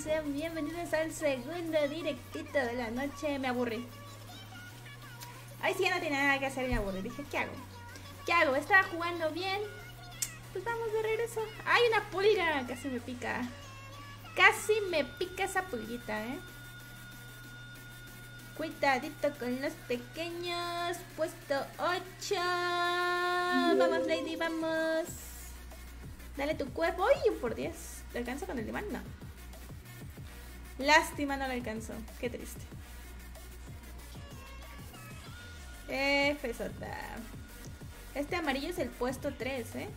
Sean bienvenidos al segundo directito de la noche. Me aburrí. Ay, sí, ya no tenía nada que hacer, me aburrí. Dije, ¿qué hago? ¿Qué hago? Estaba jugando bien. Pues vamos de regreso. ¡Ay, una pulga! Casi me pica. Casi me pica esa pulguita, ¿eh? Cuidadito con los pequeños. Puesto 8. Vamos, Lady, vamos. Dale tu cuerpo. ¡Ay, por 10! ¿Te alcanza con el diván? No. Lástima, no lo alcanzó. Qué triste. F Este amarillo es el puesto 3, ¿eh?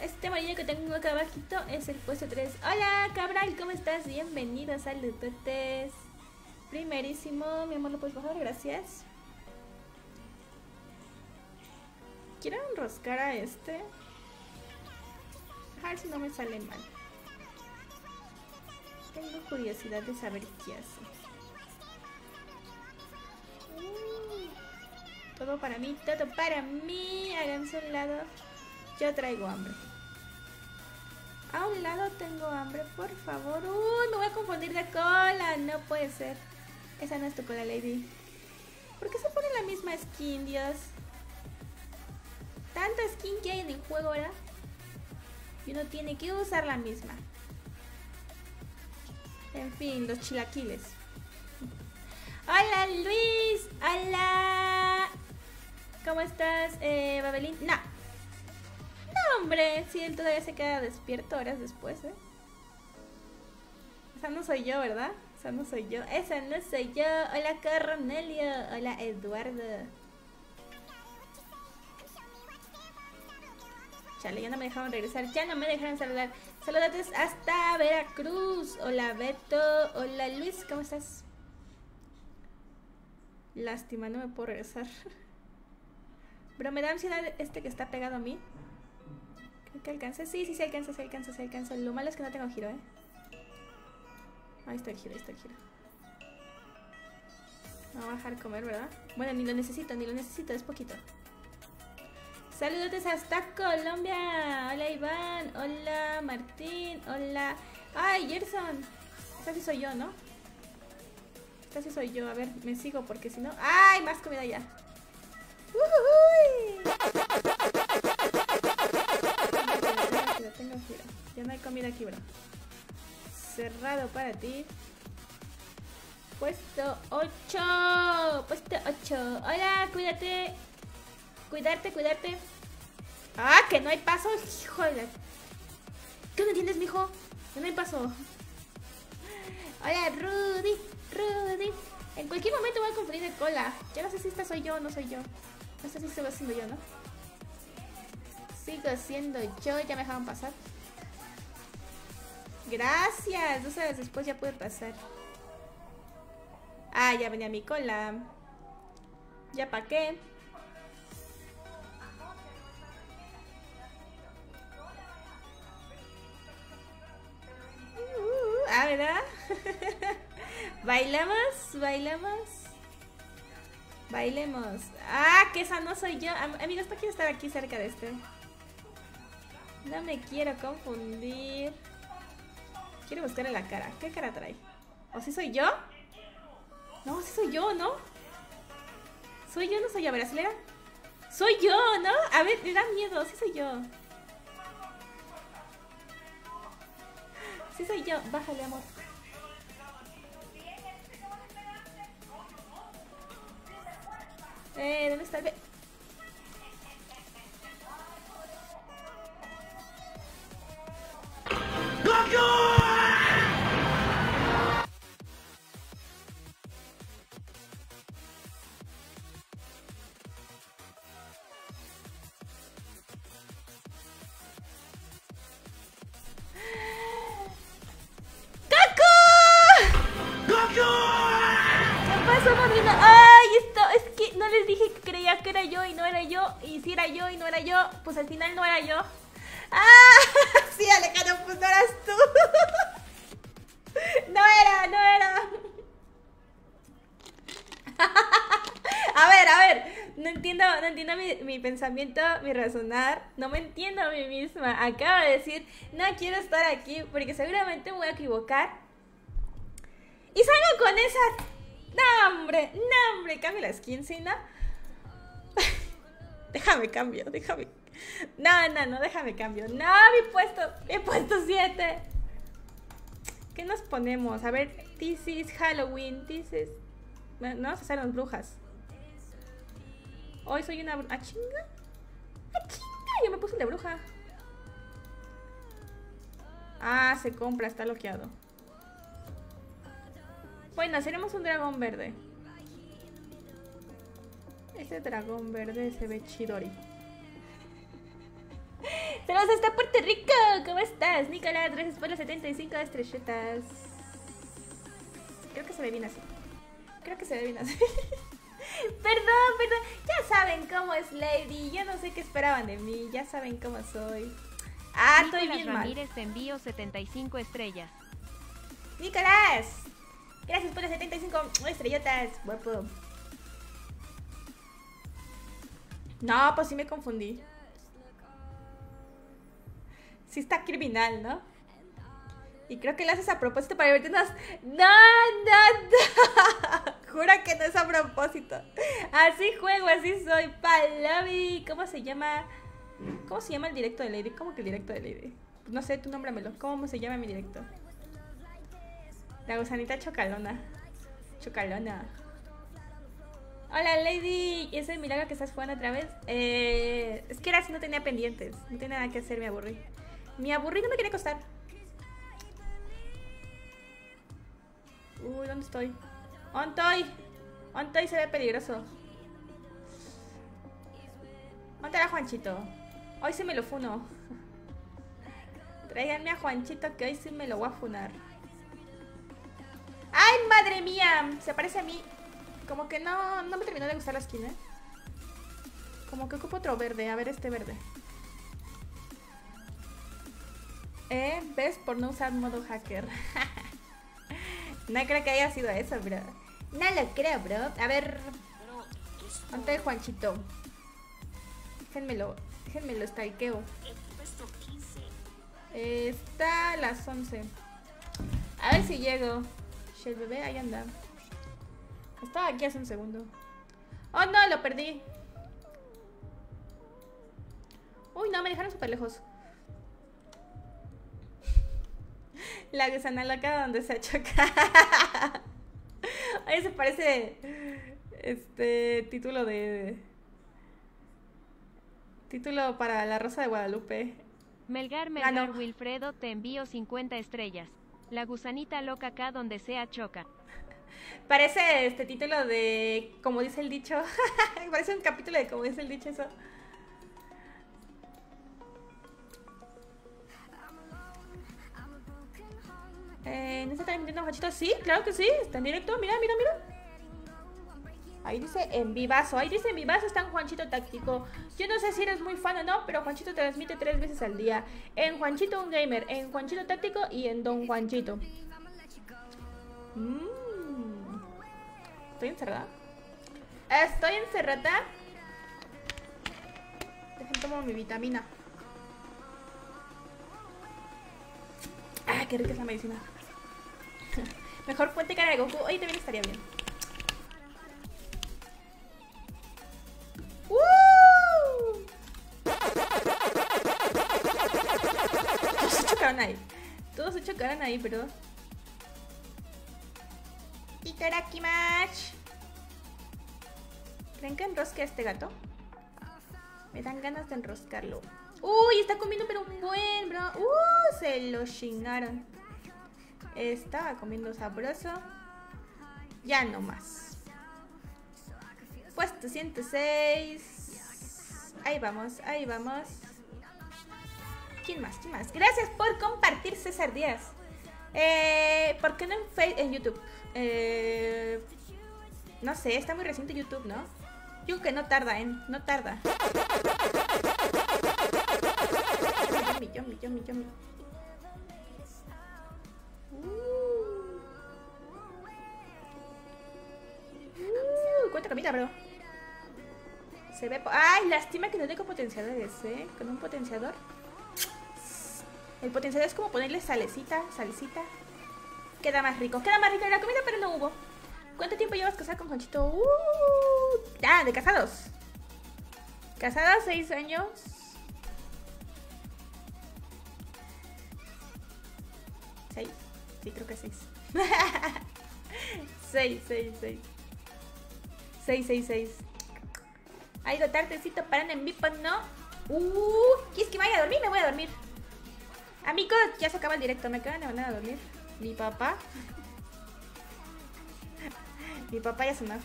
Este amarillo que tengo acá abajito es el puesto 3. Hola, Cabral, ¿cómo estás? Bienvenido, saludotes. Primerísimo, mi amor, ¿lo puedes bajar? Gracias. Quiero enroscar a este. A ver si no me sale mal. Tengo curiosidad de saber qué hace. Mm. todo para mí, todo para mí. Háganse un lado. Yo traigo hambre. A un lado tengo hambre, por favor. Uy, me voy a confundir de cola. No puede ser. Esa no es tu cola, lady. ¿Por qué se pone la misma skin, Dios? Tanta skin que hay en el juego, ¿verdad? Y uno tiene que usar la misma. En fin, los chilaquiles. Hola Luis, hola. ¿Cómo estás, eh, Babelín? No. No, hombre, si él todavía se queda despierto horas después, ¿eh? Esa no soy yo, ¿verdad? Esa no soy yo. Esa no soy yo. Hola, Cornelio. Hola, Eduardo. Chale, ya no me dejaron regresar. Ya no me dejaron saludar. Saludos hasta Veracruz. Hola, Beto. Hola, Luis. ¿Cómo estás? Lástima, no me puedo regresar. Pero me da ansiedad este que está pegado a mí. Creo que alcance. Sí, sí, sí alcanza, sí alcanza, sí alcanza. Lo malo es que no tengo giro, ¿eh? Ahí está el giro, ahí está el giro. No va a dejar comer, ¿verdad? Bueno, ni lo necesito, ni lo necesito, es poquito. Saludos hasta Colombia. Hola Iván, hola Martín, hola... ¡Ay, Gerson! Esta sí soy yo, ¿no? Esta sí soy yo. A ver, me sigo porque si no... ¡Ay, más comida ya! ¡Uy! Tengo Ya no hay comida aquí, bro cerrado para ti. Puesto 8. Puesto 8. Hola, cuídate. Cuidarte, cuidarte. Ah, que no hay paso. Hijo de ¿Qué no entiendes, mijo? Que no hay paso. Hola, Rudy. Rudy. En cualquier momento voy a confundir de cola. Ya no sé si esta soy yo o no soy yo. No sé si sigo siendo yo, ¿no? Sigo siendo yo. Ya me dejaron pasar. Gracias. Dos horas después ya puede pasar. Ah, ya venía mi cola. Ya pa' qué. ¿Verdad? ¿Bailamos? ¿Bailamos? Bailemos. Ah, que esa no soy yo. amigos, no quiero estar aquí cerca de este. No me quiero confundir. Quiero buscarle la cara. ¿Qué cara trae? ¿O si soy yo? No, si soy yo, ¿no? ¿Soy yo no soy yo? ¿Brasilera? ¡Soy yo, ¿no? A ver, me da miedo. Sí soy yo. Sí soy yo. Bájale, amor. Eh, ¿dónde está el... pues mi, razonar. No me entiendo a mí misma. Acabo de decir, no quiero estar aquí porque seguramente me voy a equivocar. Y salgo con esa... No, hombre, no, hombre, cambio la skin, ¿sí, no? déjame cambio, déjame. No, no, no, déjame cambio. No, mi puesto, mi puesto 7. ¿Qué nos ponemos? A ver, this is Halloween, this is... No, se salen brujas. Hoy soy una. ¿A chinga? ¡A chinga! Yo me puse de bruja. Ah, se compra, está bloqueado. Bueno, haremos un dragón verde. Ese dragón verde se ve chidori. Saludos hasta Puerto Rico. ¿Cómo estás? Nicolás, gracias por las 75 estrellitas. Creo que se ve bien así. Creo que se ve bien así. perdón, perdón. Ya saben cómo es Lady. Yo no sé qué esperaban de mí. Ya saben cómo soy. Ah, estoy bien Ramírez mal. envío 75 estrellas. Nicolás. Gracias por las 75 estrellitas. Guapo. No, pues sí me confundí. Sí está criminal, ¿no? Y creo que lo haces a propósito para divertirnos. No, no, no. Jura que no es a propósito. Así juego, así soy. Palomi. ¿Cómo se llama? ¿Cómo se llama el directo de Lady? ¿Cómo que el directo de Lady? No sé, tú nómbramelo. ¿Cómo se llama mi directo? La gusanita chocalona. Chocalona. Hola Lady, ¿y ese milagro que estás jugando otra vez? Eh, es que era así, no tenía pendientes. No tenía nada que hacer, me aburrí. Me aburrí, no me quería acostar. Uy, ¿dónde estoy? ¿Dónde estoy? ¿Dónde Se ve peligroso. ¿Dónde era Juanchito? Hoy sí me lo funo. Tráiganme a Juanchito que hoy sí me lo voy a funar. ¡Ay, madre mía! Se parece a mí. Como que no, no me terminó de gustar la esquina. ¿eh? Como que ocupo otro verde. A ver este verde. ¿Eh? ¿Ves? Por no usar modo hacker. no creo que haya sido eso, bro. No lo creo, bro. A ver. ¿Dónde Juanchito? Déjenmelo. Déjenmelo stalkeo. Está a las 11. A ver si llego. El bebé, ahí anda. Estaba aquí hace un segundo. Oh, no, lo perdí. Uy, no, me dejaron súper lejos. La gusana loca donde se choca. Ahí se parece este título de título para la Rosa de Guadalupe. Melgar ah, Melgar Wilfredo te envío 50 estrellas. La gusanita loca acá donde sea choca. Parece este título de como dice el dicho. Parece un capítulo de como dice el dicho eso. Eh, ¿No se está emitiendo Juanchito? Sí, claro que sí. Está en directo. Mira, mira, mira. Ahí dice en vivazo. Ahí dice en vivazo está en Juanchito Táctico. Yo no sé si eres muy fan o no, pero Juanchito te transmite tres veces al día. En Juanchito un gamer, en Juanchito Táctico y en Don Juanchito. Mm. ¿Estoy encerrada? Estoy encerrada. Dejen tomo mi vitamina. Ah, qué rica es la medicina. Mejor fuente cara de Goku. Hoy también estaría bien. Todos se chocaron ahí. Todos se chocaron ahí, pero... Itarakimash. ¿Creen que enrosque a este gato? Me dan ganas de enroscarlo. Uy, está comiendo pero un buen, bro. Uh, se lo chingaron. Estaba comiendo sabroso. Ya no más. Puesto 106. Ahí vamos, ahí vamos. ¿Quién más? ¿Quién más? Gracias por compartir, César Díaz. Eh, ¿Por qué no en, en YouTube? Eh, no sé, está muy reciente YouTube, ¿no? Yo que no tarda, ¿eh? No tarda. Yomi, yomi, yomi, Cuánta comida, bro. Se ve... Ay, lástima que no tengo potenciadores, ¿eh? Con un potenciador. El potenciador es como ponerle salecita, salecita. Queda más rico. Queda más rico la comida, pero no hubo. ¿Cuánto tiempo llevas casado con Conchito? Uh, ah, de casados. Casados seis años. ¿Seis? Sí, creo que seis. seis, seis, seis. Seis, seis, seis. Ha ido tardecito para en mi ¿no? Uh, ¿quieres que vaya a dormir? Me voy a dormir. Amigos, ya se acaba el directo. Me acaban de mandar a dormir. Mi papá. Mi papá ya se me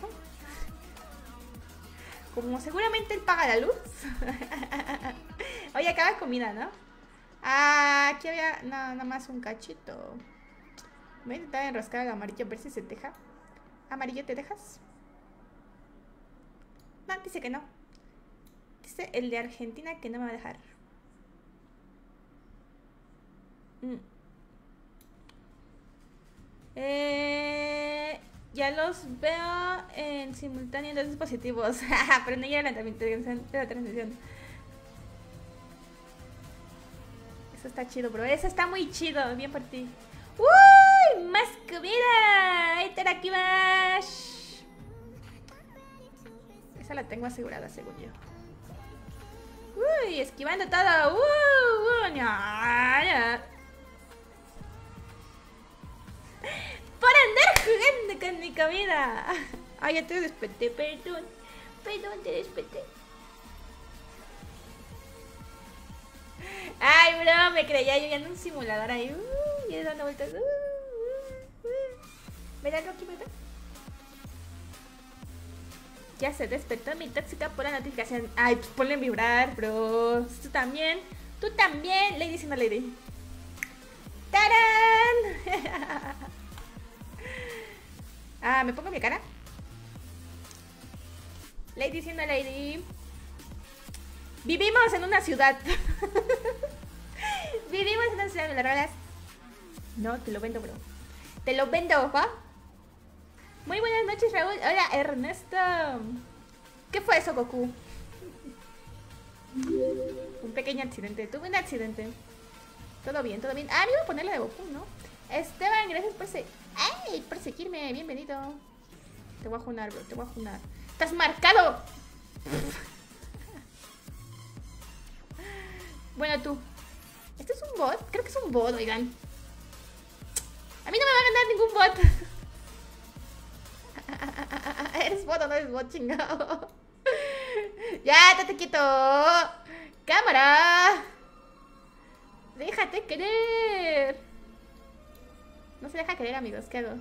Como seguramente él paga la luz. Oye, acaba comida, ¿no? Ah, aquí había nada más un cachito. Voy a intentar enroscar el amarillo a ver si se deja. ¿Amarillo te dejas? No, dice que no. Dice el de Argentina que no me va a dejar. Mm. Eh, ya los veo en simultáneo en dos dispositivos. Pero no llega la transmisión. Eso está chido, bro. Eso está muy chido. Bien por ti. ¡Uy! ¡Más comida! ¡Itarakimash! Esa la tengo asegurada, según yo. ¡Uy! Esquivando todo. ¡Uh! uh por andar jugando con mi comida. Ay, ya te desperté, perdón. Perdón, te desperté. Ay, bro, me creía yo ya en un simulador ahí. Uh, y dando vueltas. Uh, uh, uh. ¿Me Rocky, me Ya se despertó mi tóxica por la notificación. Ay, pues ponle en vibrar, bro. Tú también. Tú también. Lady, si no lady. ¡Tarán! Ah, ¿me pongo mi cara? Lady siendo Lady. Vivimos en una ciudad. Vivimos en una ciudad, ¿me lo regalas? No, te lo vendo, bro. Te lo vendo, ¿va? Muy buenas noches, Raúl. Hola, Ernesto. ¿Qué fue eso, Goku? Un pequeño accidente. Tuve un accidente. Todo bien, todo bien. Ah, me iba a ponerle de Goku, ¿no? Esteban, gracias por, se ¡Ay! por seguirme. Bienvenido. Te voy a junar, bro. Te voy a junar. ¡Estás marcado! bueno, tú. ¿Este es un bot? Creo que es un bot, oigan. A mí no me va a ganar ningún bot. ¿Eres bot o no eres bot, chingado? ya, te quito. Cámara. Déjate querer. No se deja querer, amigos. ¿Qué hago?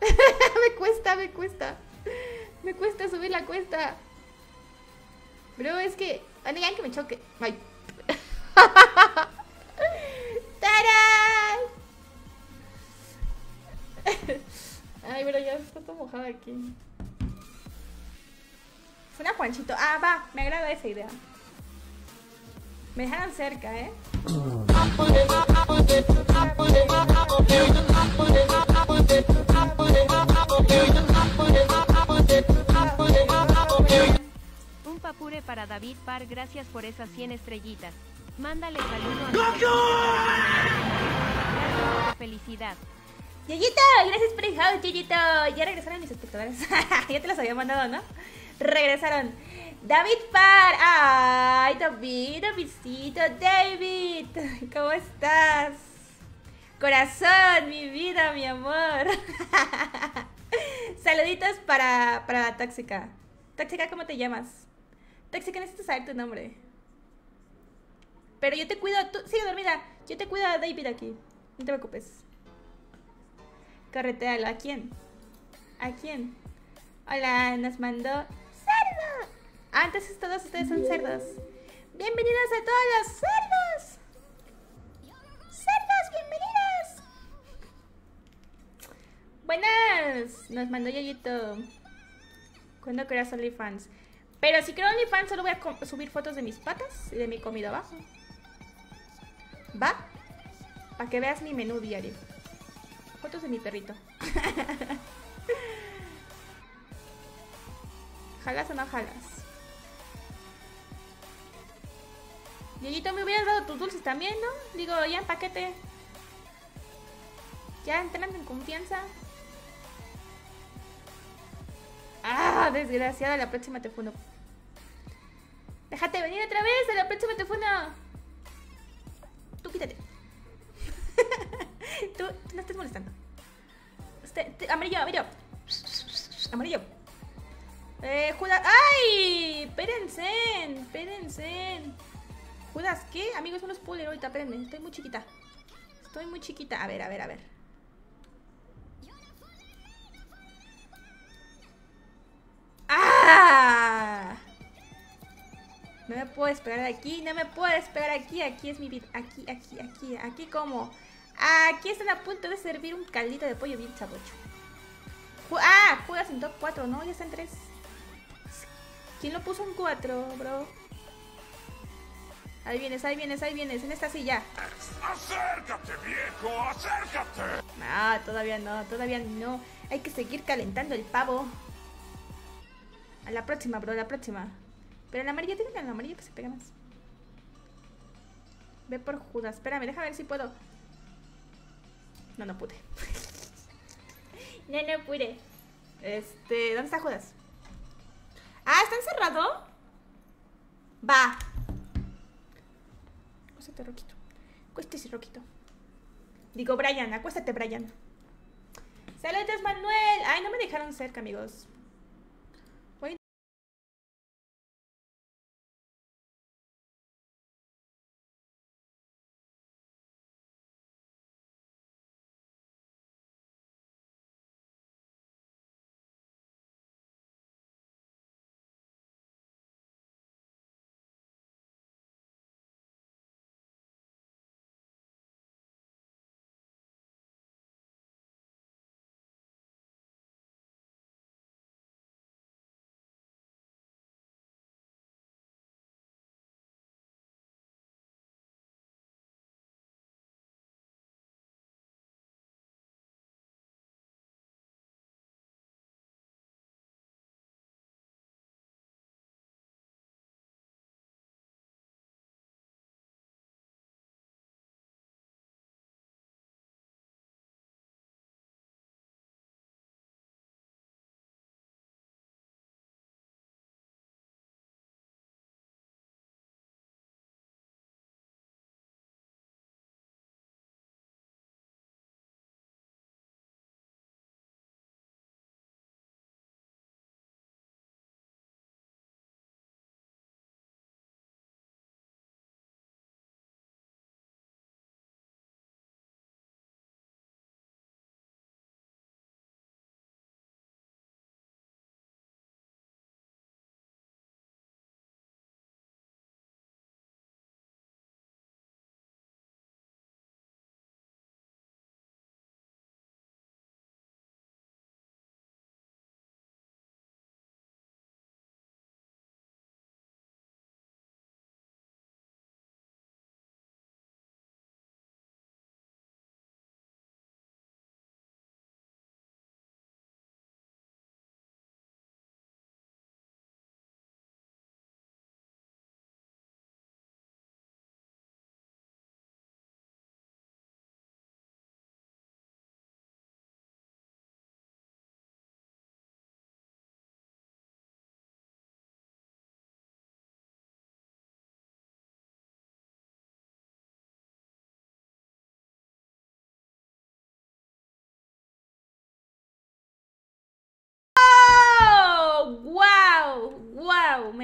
me cuesta, me cuesta. Me cuesta subir la cuesta. Bro, es que... Bueno, ya que me choque. Ay. ¡Tarán! Ay, pero ya está todo mojado aquí. Suena Juanchito. Ah, va. Me agrada esa idea. Me dejaron cerca, ¿eh? Un papure para David Par, gracias por esas 100 estrellitas. Mándale saludo a Felicidad. Yeyito, gracias por el house, Yeyito. Ya regresaron mis espectadores. ya te los había mandado, ¿no? Regresaron. David Par. Ay, David, Davidcito, David. ¿Cómo estás? Corazón, mi vida, mi amor. Saluditos para, para la tóxica. Tóxica, ¿cómo te llamas? Tóxica, necesito saber tu nombre. Pero yo te cuido, tú sigue dormida. Yo te cuido a David aquí. No te preocupes. Carretealo. ¿A quién? ¿A quién? Hola, nos mandó antes todos ustedes son cerdos. Bienvenidos a todos los cerdos. Cerdos, bienvenidos. Buenas. Nos mandó Yayito. ¿Cuándo creas OnlyFans? Pero si creo OnlyFans solo voy a subir fotos de mis patas y de mi comida abajo. ¿Va? Para que veas mi menú diario. Fotos de mi perrito. ¿Jalas o no jalas? Dieguito, me hubieras dado tus dulces también, ¿no? Digo, ya en paquete. Ya entrando en confianza. Ah, desgraciada, la próxima te funo. Déjate venir otra vez, a la próxima te funo. Tú, no estés molestando. Este, te- amarillo, amarillo. Amarillo. Eh, Judas. ¡Ay! Espérense, espérense. ¿Judas qué? Amigos, uno spoiler ahorita, espérenme. Estoy muy chiquita. Estoy muy chiquita. A ver, a ver, a ver. ¡Ah! No me puedo esperar aquí, no me puedo esperar aquí. Aquí es mi vida. Aquí, aquí, aquí, aquí como. Aquí están a punto de servir un caldito de pollo bien sabocho. Ju- ah, juegas en top 4, ¿no? Ya está en 3. ¿Quién lo puso en 4, bro? Ahí vienes, ahí vienes, ahí vienes, en esta silla. ¡Acércate, viejo! ¡Acércate! Ah, todavía no, todavía no. Hay que seguir calentando el pavo. A la próxima, bro, a la próxima. Pero en la amarilla, tiene en la amarilla que se pega más. Ve por Judas. Espérame, déjame ver si puedo. No, no pude. no, no pude. Este, ¿dónde está Judas? Ah, ¿está encerrado? Va. Acuéstate, Roquito. Acuéstese, Roquito. Digo, Brian, acuéstate, Brian. Saludos, Manuel. Ay, no me dejaron cerca, amigos.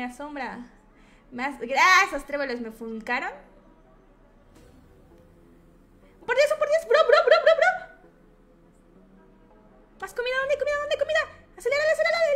Me asombra. Más... Gracias, tréboles, me funcaron. Por Dios, por Dios, bro, bro, bro, bro, bro. Más comida, ¿dónde comida? ¿Dónde hay comida? Acelérala, acelérala.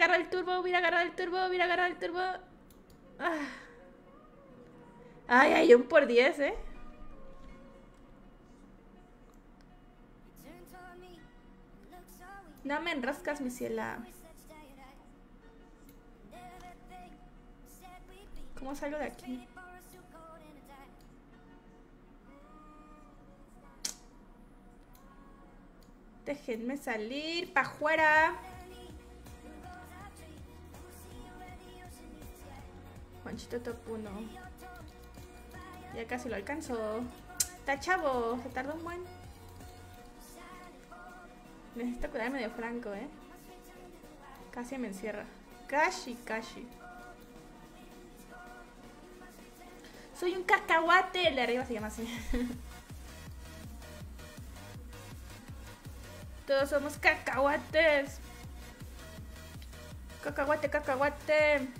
Agarrado el turbo, hubiera agarrado el turbo, hubiera agarrado el turbo. Ah. Ay, hay un por 10, ¿eh? No me enroscas, mi ciela. ¿Cómo salgo de aquí? Déjenme salir pa' afuera. Juanchito top 1. Ya casi lo alcanzo. Está chavo, se tardó un buen. Necesito cuidarme de Franco, eh. Casi me encierra. Casi, casi. Soy un cacahuate. El de arriba se llama así. Todos somos cacahuates. Cacahuate, cacahuate.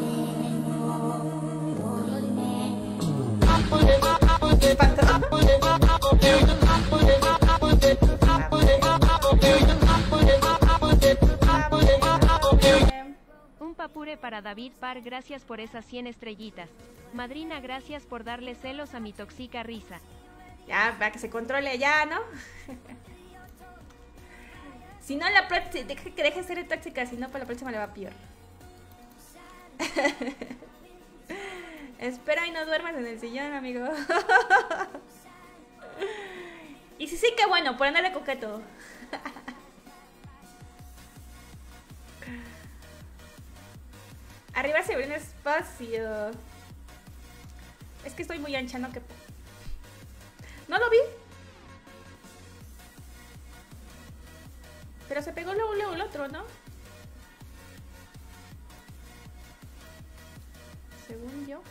para David Par, gracias por esas 100 estrellitas. Madrina, gracias por darle celos a mi tóxica risa. Ya, para que se controle ya, ¿no? si no, la próxima, deje que deje de ser tóxica, si no, para la próxima le va peor. Espera y no duermas en el sillón, amigo. y sí, sí, que bueno, por andarle coqueto. Arriba se abre un espacio. Es que estoy muy ancha, no que. No lo vi. Pero se pegó luego, luego el otro, ¿no? Según yo.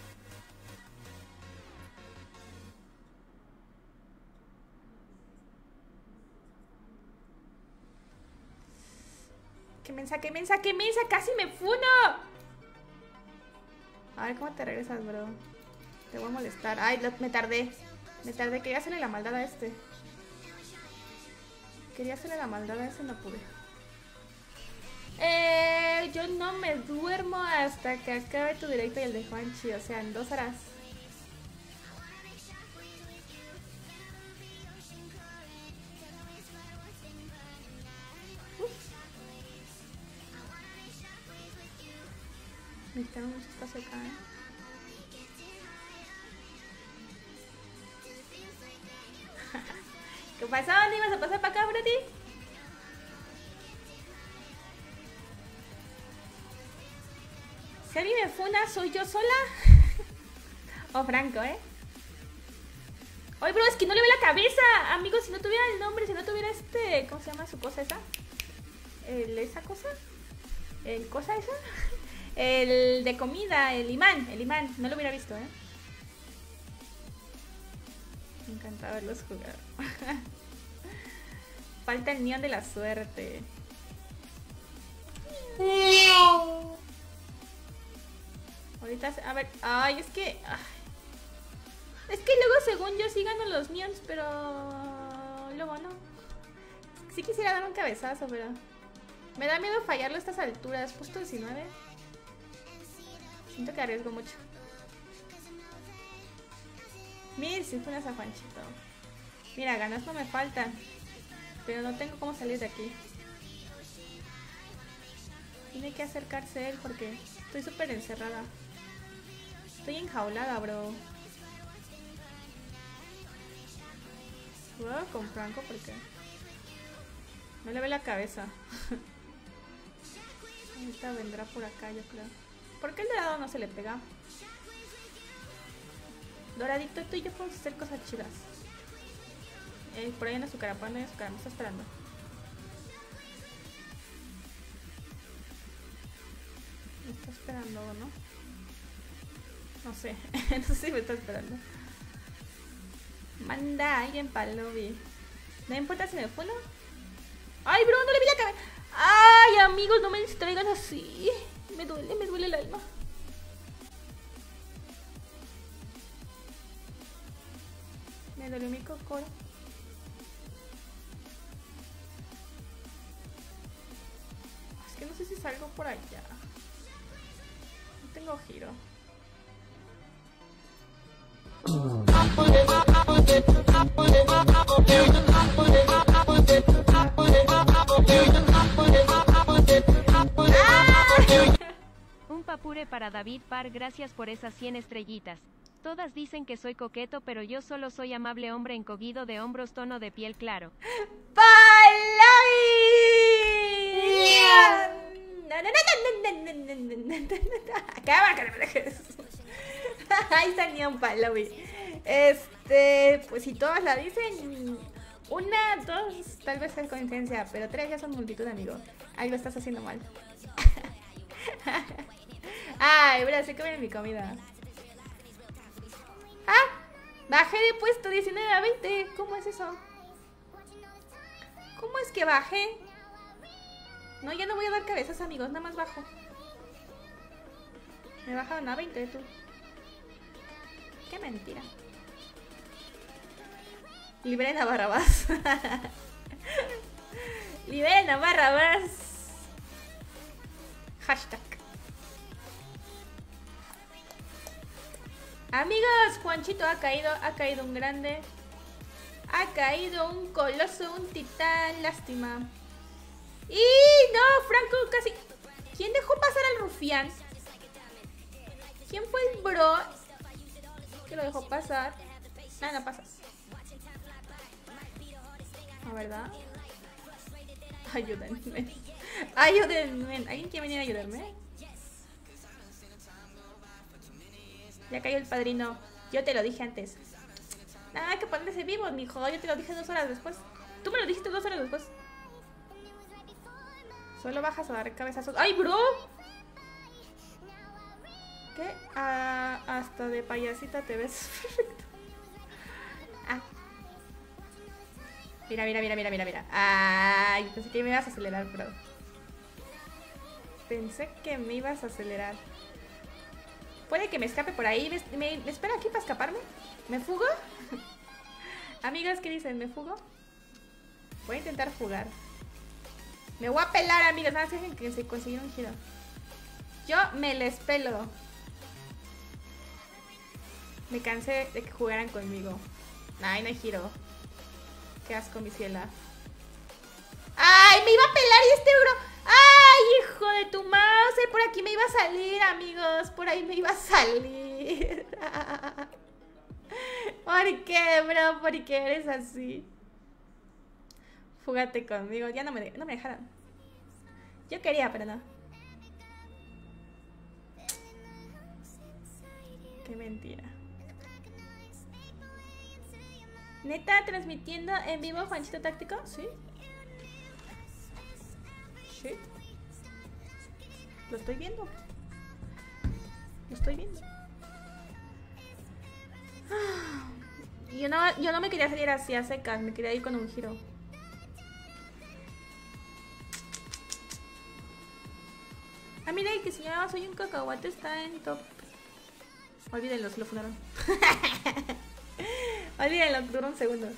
Que mensa, que mensa, que mensa, casi me funo. A ver cómo te regresas, bro. Te voy a molestar. Ay, me tardé. Me tardé. Quería hacerle la maldad a este. Quería hacerle la maldad a ese, no pude. Eh, yo no me duermo hasta que acabe tu directo y el de Juanchi. O sea, en dos horas. Acá, ¿eh? ¿Qué pasó? ¿Dónde ibas a pasar para acá, Brody? Si me funa, ¿soy yo sola? o Franco, ¿eh? Oye, bro, es que no le ve la cabeza. Amigos, si no tuviera el nombre, si no tuviera este... ¿Cómo se llama su cosa esa? ¿Esa cosa? ¿El cosa esa? El de comida, el imán, el imán. No lo hubiera visto, ¿eh? Me encanta verlos jugar. Falta el neón de la suerte. Ahorita, a ver, ay, es que... Es que luego según yo sí gano los neons, pero luego no. Sí quisiera dar un cabezazo, pero... Me da miedo fallarlo a estas alturas, puesto 19. Siento que arriesgo mucho. Mil si fueras a Juanchito. Mira, ganas no me faltan. Pero no tengo cómo salir de aquí. Tiene que acercarse él porque estoy súper encerrada. Estoy enjaulada, bro. Con Franco porque no le ve la cabeza. Ahorita vendrá por acá, yo creo. ¿Por qué el dorado no se le pega? Doradito, tú y yo podemos hacer cosas chidas. Por ahí en su cara, por ahí en su cara, me está esperando. Me está esperando, ¿no? No sé, no sé si me está esperando. Manda a alguien para el lobby. No importa si me funo. Ay, bro, no le vi la cabeza. Ay, amigos, no me distraigan así. Me duele, me duele el alma. Me duele mi cocoro. Es que no sé si salgo por allá. No tengo giro. Papure para David Par, gracias por esas 100 estrellitas. Todas dicen que soy coqueto, pero yo solo soy amable hombre encogido de hombros, tono de piel claro. Acaba que me dejes. Ahí salía un Palawi. Este, pues si todas la dicen, una, dos, tal vez es coincidencia, pero tres ya son multitud, amigo. Algo estás haciendo mal. Ay, bro, se come mi comida. Ah, bajé de puesto 19 a 20. ¿Cómo es eso? ¿Cómo es que bajé? No, ya no voy a dar cabezas, amigos, nada más bajo. Me bajaron a 20 tú. Qué mentira. Liberen a Barrabás. Liberen a Barrabás. Hashtag. Amigos, Juanchito ha caído, ha caído un grande. Ha caído un coloso, un titán, lástima. Y no, Franco casi... ¿Quién dejó pasar al rufián? ¿Quién fue el bro que lo dejó pasar? Nada, no pasas. ¿La verdad? Ayúdenme. Ayúdenme. ¿Alguien quiere venir a ayudarme? Ya cayó el padrino. Yo te lo dije antes. Nada que ponerse vivo, mijo. Yo te lo dije dos horas después. Tú me lo dijiste dos horas después. Solo bajas a dar cabezazos. ¡Ay, bro! ¿Qué? Ah, hasta de payasita te ves. ah. Mira, mira, mira, mira, mira, mira. Ay, pensé que me ibas a acelerar, bro. Pensé que me ibas a acelerar. Puede que me escape por ahí. ¿Me, me, espera aquí para escaparme? ¿Me fugo? Amigas, ¿qué dicen? ¿Me fugo? Voy a intentar jugar. Me voy a pelar, amigas. Nada más que se consiguió un giro. Yo me les pelo. Me cansé de que jugaran conmigo. Ay, no hay giro. Qué asco, mi ciela. ¡Ay, me iba a pelar y este bro! ¡Ay, hijo de tu mouse! Por aquí me iba a salir, amigos. Por ahí me iba a salir. ¿Por qué, bro? ¿Por qué eres así? Fúgate conmigo. Ya no me, no me dejaron. Yo quería, pero no. Qué mentira. ¿Neta transmitiendo en vivo Juanchito Táctico? Sí. Sí. Lo estoy viendo. Lo estoy viendo. Yo no, yo no me quería salir así a secas, me quería ir con un giro. Ah, mira, el que se llama Soy un cacahuate está en top. Olvídenlo, se lo fundaron. Olvídenlo, duró un segundo.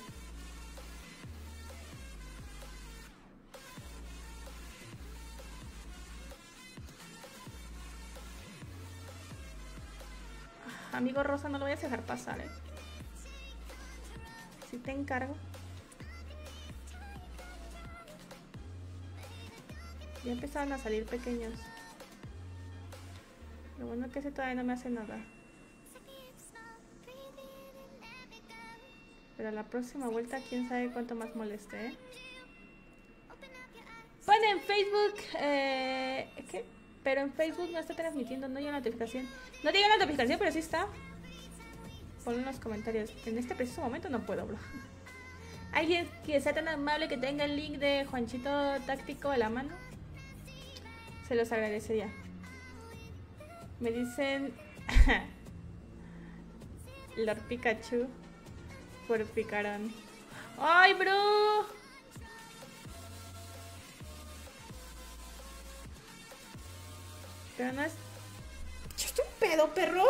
Amigo Rosa, no lo voy a dejar pasar, eh. Si te encargo. Ya empezaron a salir pequeños. Lo bueno es que ese todavía no me hace nada. Pero la próxima vuelta, quién sabe cuánto más moleste, ¿eh? En Facebook. Eh, ¿Qué? Pero en Facebook no está transmitiendo, no llega notificación. No llega notificación, pero sí está. Pon en los comentarios. En este preciso momento no puedo, bro. Alguien que sea tan amable que tenga el link de Juanchito Táctico a la mano. Se los agradecería. Me dicen Lord Pikachu por picarón. ¡Ay, bro! Pero es... ¿Echaste un pedo, perro?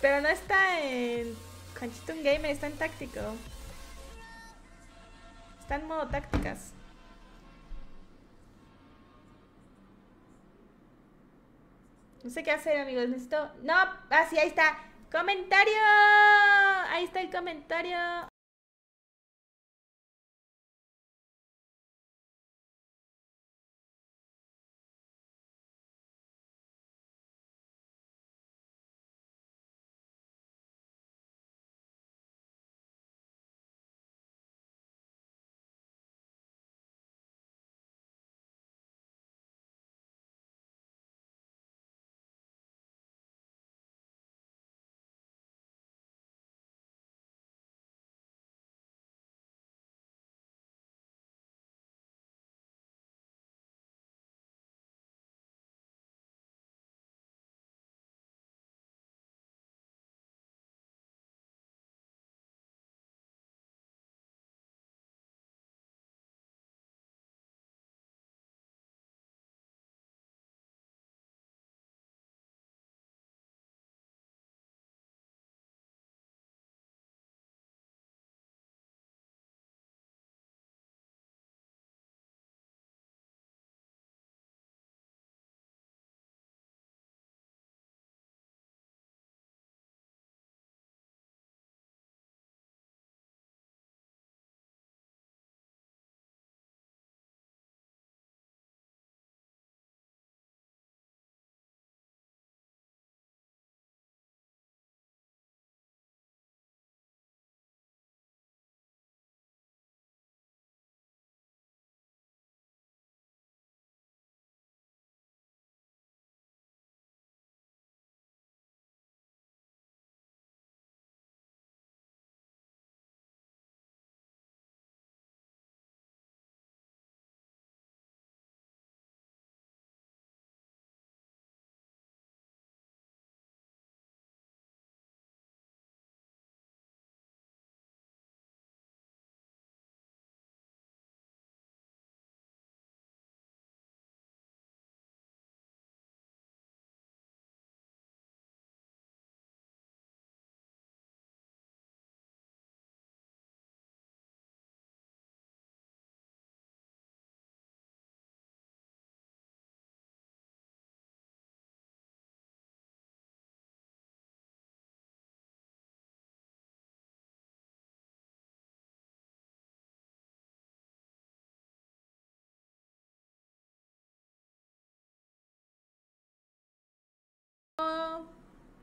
Pero no está en Conchitun Gamer, está en táctico. Está en modo tácticas. No sé qué hacer, amigos. Necesito. No, ah, sí, ahí está. ¡Comentario! Ahí está el comentario.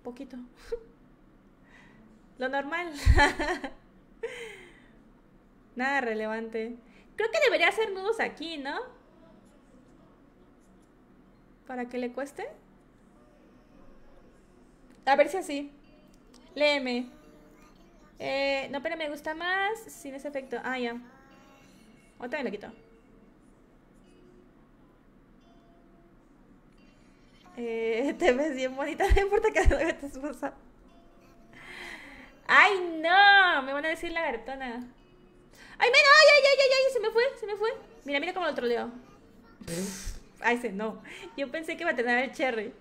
Poquito. Lo normal. Nada relevante. Creo que debería hacer nudos aquí, ¿no? Para que le cueste. A ver si así. Léeme. Eh, no, pero me gusta más sin ese efecto. Ah, ya. Otra me lo quito. Eh, te ves bien bonita, no importa que lo haga tu esposa. ¡Ay, no! Me van a decir lagartona. ¡Ay, mira! ¡Ay, ay, ay, ay! ay! Se me fue, se me fue. Mira, mira cómo lo troleo. Ay, se no. Yo pensé que iba a tener el cherry.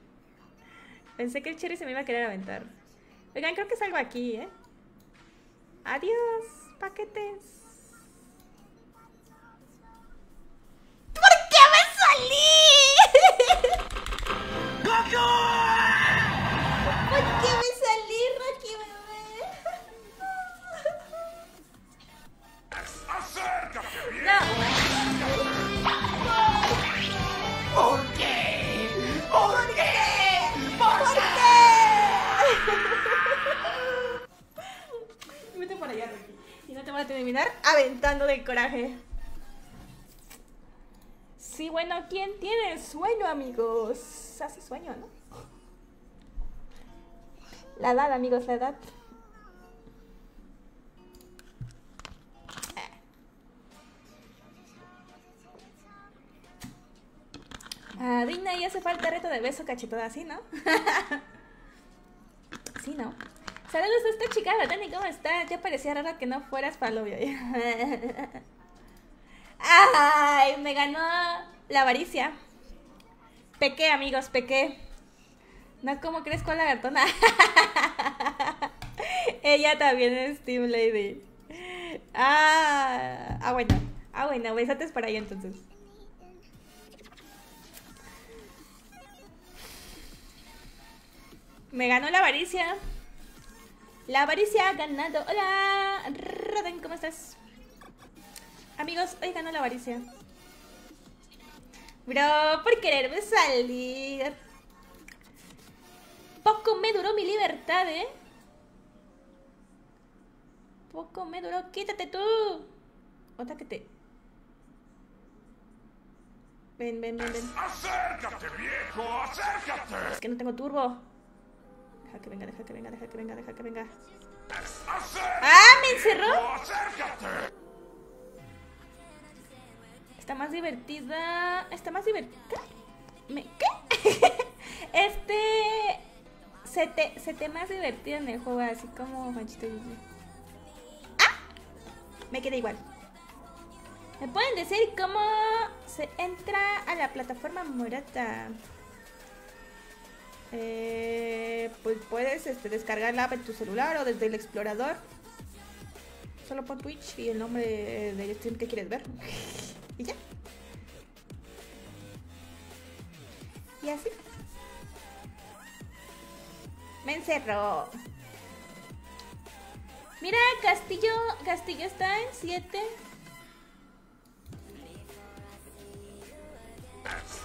Pensé que el cherry se me iba a querer aventar. Oigan, creo que salgo aquí, ¿eh? Adiós, paquetes. ¿Por qué me salí? ¿Quién tiene sueño, amigos? Hace sueño, ¿no? La edad, amigos, la edad. Ah, Dina, y hace falta reto de beso cachetada, ¿sí, no? sí, ¿no? Saludos a esta chica Batani, ¿cómo estás? Ya parecía raro que no fueras Falobio. ¡Ay! Me ganó la avaricia. Pequé, amigos, pequé. No, ¿cómo crees con la gatona? Ella también es Team Lady. Ah, ah bueno. Ah, bueno, besotes para ella entonces. Me ganó la avaricia. La avaricia ha ganado. Hola, Roden, ¿cómo estás? Amigos, hoy ganó la avaricia. Bro, por quererme salir. Poco me duró mi libertad, ¿eh? Poco me duró. Quítate tú. Otra que te... Ven, ven, ven, ven. ¡Acércate, viejo! ¡Acércate! Es que no tengo turbo. Deja que venga, deja que venga, deja que venga, deja que venga. ¡Ah! ¿Me encerró? ¡Acércate! Está más divertida. Está más divertida. ¿Me... ¿Qué? este. Se te, se te más divertido en el juego, así como Manchito dice. ¡Ah! Me quedé igual. ¿Me pueden decir cómo se entra a la plataforma morata? Eh, pues puedes este, descargar la app en tu celular o desde el explorador. Solo pon Twitch y el nombre del stream que quieres ver. y ya. Y así. Me encerró. Mira, Castillo, Castillo está en 7.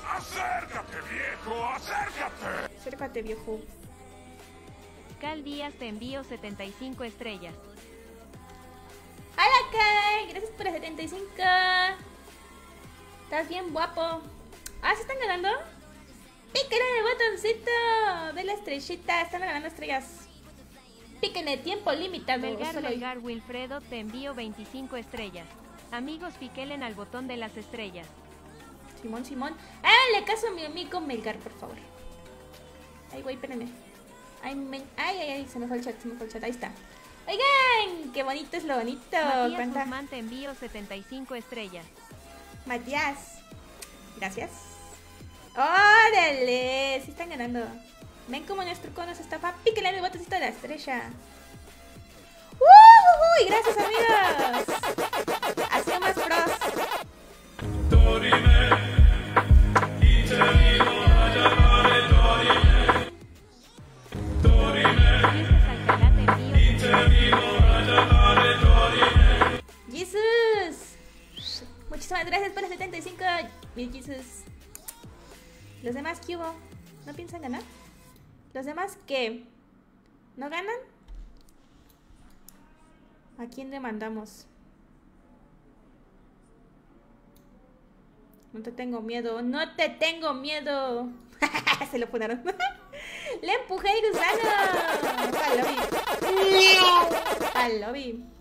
¡Acércate, viejo! ¡Acércate! Acércate, viejo. Cal Díaz te envío 75 estrellas. Hola, Kai. Gracias por el 75. Estás bien guapo. Ah, ¿se están ganando? Píquenle el botoncito de la estrellita. Están ganando estrellas. Píquenle tiempo limitado. Belgar Solo hoy. Belgar Wilfredo te envío 25 estrellas. Amigos piquelen al botón de las estrellas. Simón, Simón. Háganle caso a mi amigo Melgar, por favor. Ay, güey, espérenme. Ay, men- ay, ay, ay, se me fue el chat, se me fue el chat. Ahí está. Oigan, qué bonito es lo bonito. Matías Guzmán te envío 75 estrellas. Matías. Gracias. ¡Órale! Sí están ganando. Ven cómo nuestro cono se estafa. Píquele en el botoncito de la estrella. ¡Uh! ¡Uy! Gracias, amigos. Hacía más pros. Muchísimas gracias por los 75. Mil Jesus. ¿Los demás qué hubo? ¿No piensan ganar? ¿Los demás qué? ¿No ganan? ¿A quién demandamos? No te tengo miedo, no te tengo miedo. Se lo funaron. Le empujé el gusano. Al lobby.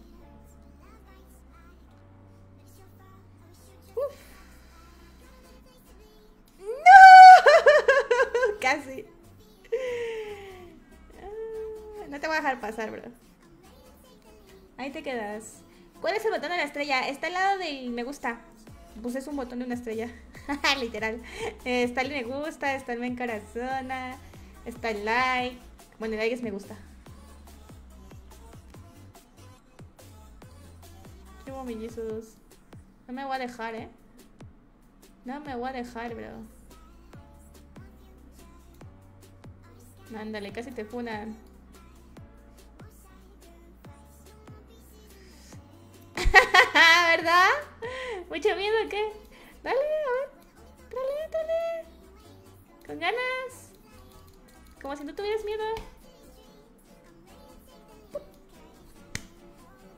Ah, No te voy a dejar pasar, bro. Ahí te quedas. ¿Cuál es el botón de la estrella? Está al lado del me gusta. Pues es un botón de una estrella. Literal. Está el me gusta, está el me encorazona, está el like. Bueno, el like es me gusta. Qué mellizos. No me voy a dejar, eh. No me voy a dejar, bro. Ándale, casi te funan. ¿Verdad? Mucho miedo, ¿o ¿qué? Dale, a ver. Dale, dale. Con ganas. Como si no tuvieras miedo.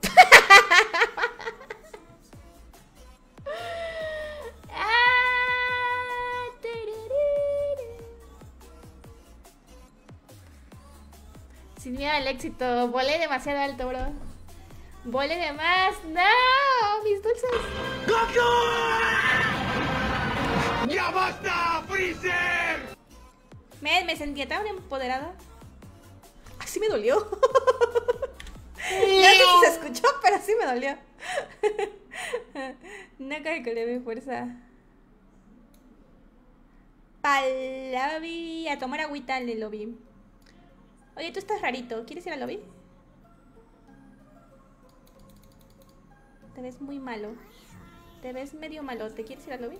Sin miedo al éxito. Volé demasiado alto, bro. Volé de más. No, mis dulces. ¡Ya basta, Freezer! Me, me sentía tan empoderada. Así me dolió. sé si se escuchó, pero sí me dolió. no calculé mi fuerza. Lobby. A tomar agüita en el lobby. Oye, tú estás rarito. ¿Quieres ir al lobby? Te ves muy malo. Te ves medio malo. ¿Te quieres ir al lobby?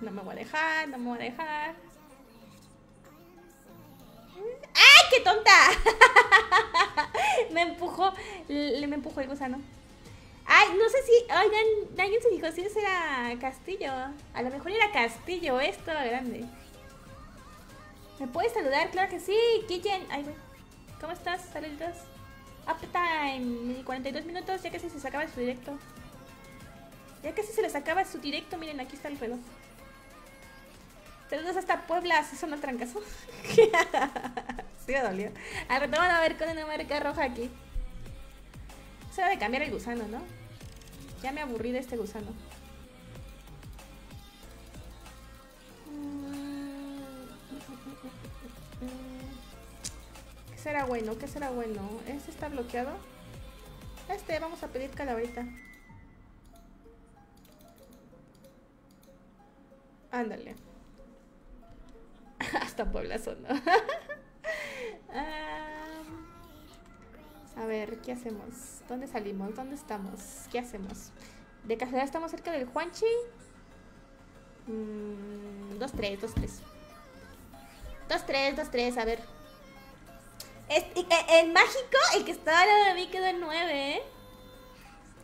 No me voy a dejar, no me voy a dejar. ¡Ay, qué tonta! me empujó, le me empujó el gusano. Ay, no sé si, oigan, alguien se dijo si ese era Castillo. A lo mejor era Castillo, esto grande. ¿Me puedes saludar? Claro que sí, Kijen. Ay, güey. ¿Cómo estás? Saludos. Uptime, 42 minutos, ya casi se se acaba su directo. Ya casi se les acaba su directo, miren, aquí está el reloj. Saludos hasta Puebla, ¿se son trancazo? sí me dolió. A ver, vamos a ver con una marca roja aquí. Es hora de cambiar el gusano, ¿no? Ya me aburrí de este gusano. ¿Qué será bueno? ¿Qué será bueno? ¿Este está bloqueado? Este, vamos a pedir calabrita. Ándale. Hasta Puebla sonó. a ver, ¿qué hacemos? ¿Dónde salimos? ¿Dónde estamos? ¿Qué hacemos? ¿De casualidad estamos cerca del Juanchi? 2-3, 2-3. 2-3, 2-3, a ver. El, mágico, el que estaba al lado de mí quedó en 9, ¿eh?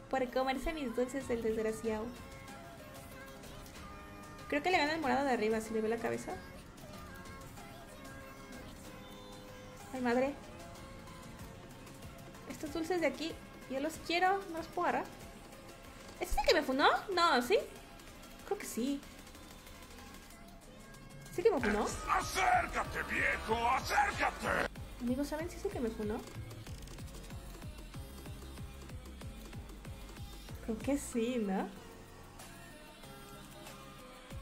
Por comerse mis dulces, el desgraciado. Creo que le gana el morado de arriba, si le ve la cabeza. Ay, madre. Estos dulces de aquí, yo los quiero, no los puedo agarrar. ¿Es que me funó? No, ¿sí? Creo que sí. ¿Sí que me funó? ¡Acércate, viejo! ¡Acércate! Amigos, ¿saben si es el que me funó? Creo que sí, ¿no?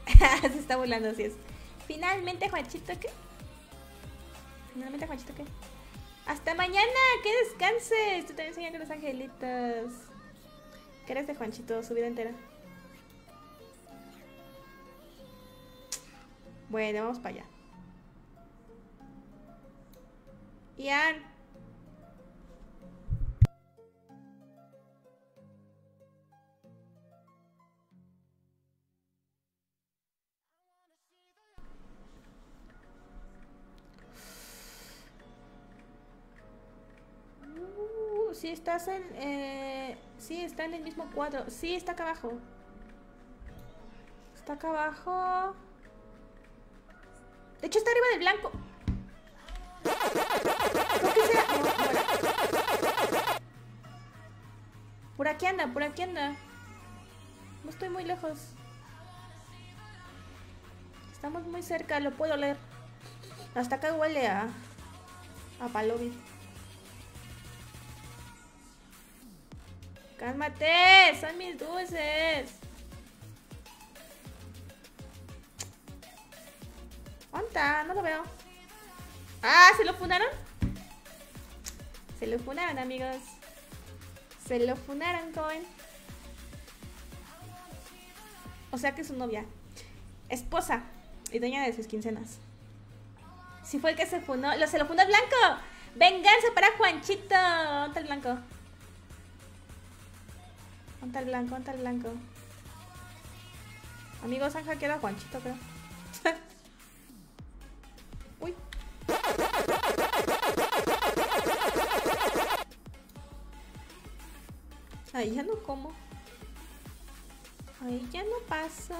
Se está burlando, así es. Finalmente, Juanchito, ¿qué? Finalmente, Juanchito, ¿qué? Hasta mañana, que descanses. Tú también enseñas con los angelitos. ¿Qué eres de Juanchito? Su vida entera. Bueno, vamos para allá. Ian. Uh, si estás en... Eh, sí, está en el mismo cuadro. Sí, está acá abajo. Está acá abajo. De hecho, está arriba del blanco. ¿Por qué será? Por aquí anda, por aquí anda. No estoy muy lejos. Estamos muy cerca, lo puedo leer. Hasta acá huele a... A palomi. ¡Cálmate! ¡Son mis dulces! ¿Dónde No lo veo. ¡Ah! ¿Se lo funaron? Se lo funaron, amigos. Se lo funaron, Cohen. O sea que su novia. Esposa y dueña de sus quincenas. Si fue el que se funó. Lo, se lo funó el blanco. Venganza para Juanchito. ¿Dónde el blanco? ¿Dónde el blanco? ¿Dónde el blanco? Amigos, han hackeado a Juanchito, creo. Ahí ya no como. Ahí ya no pasa.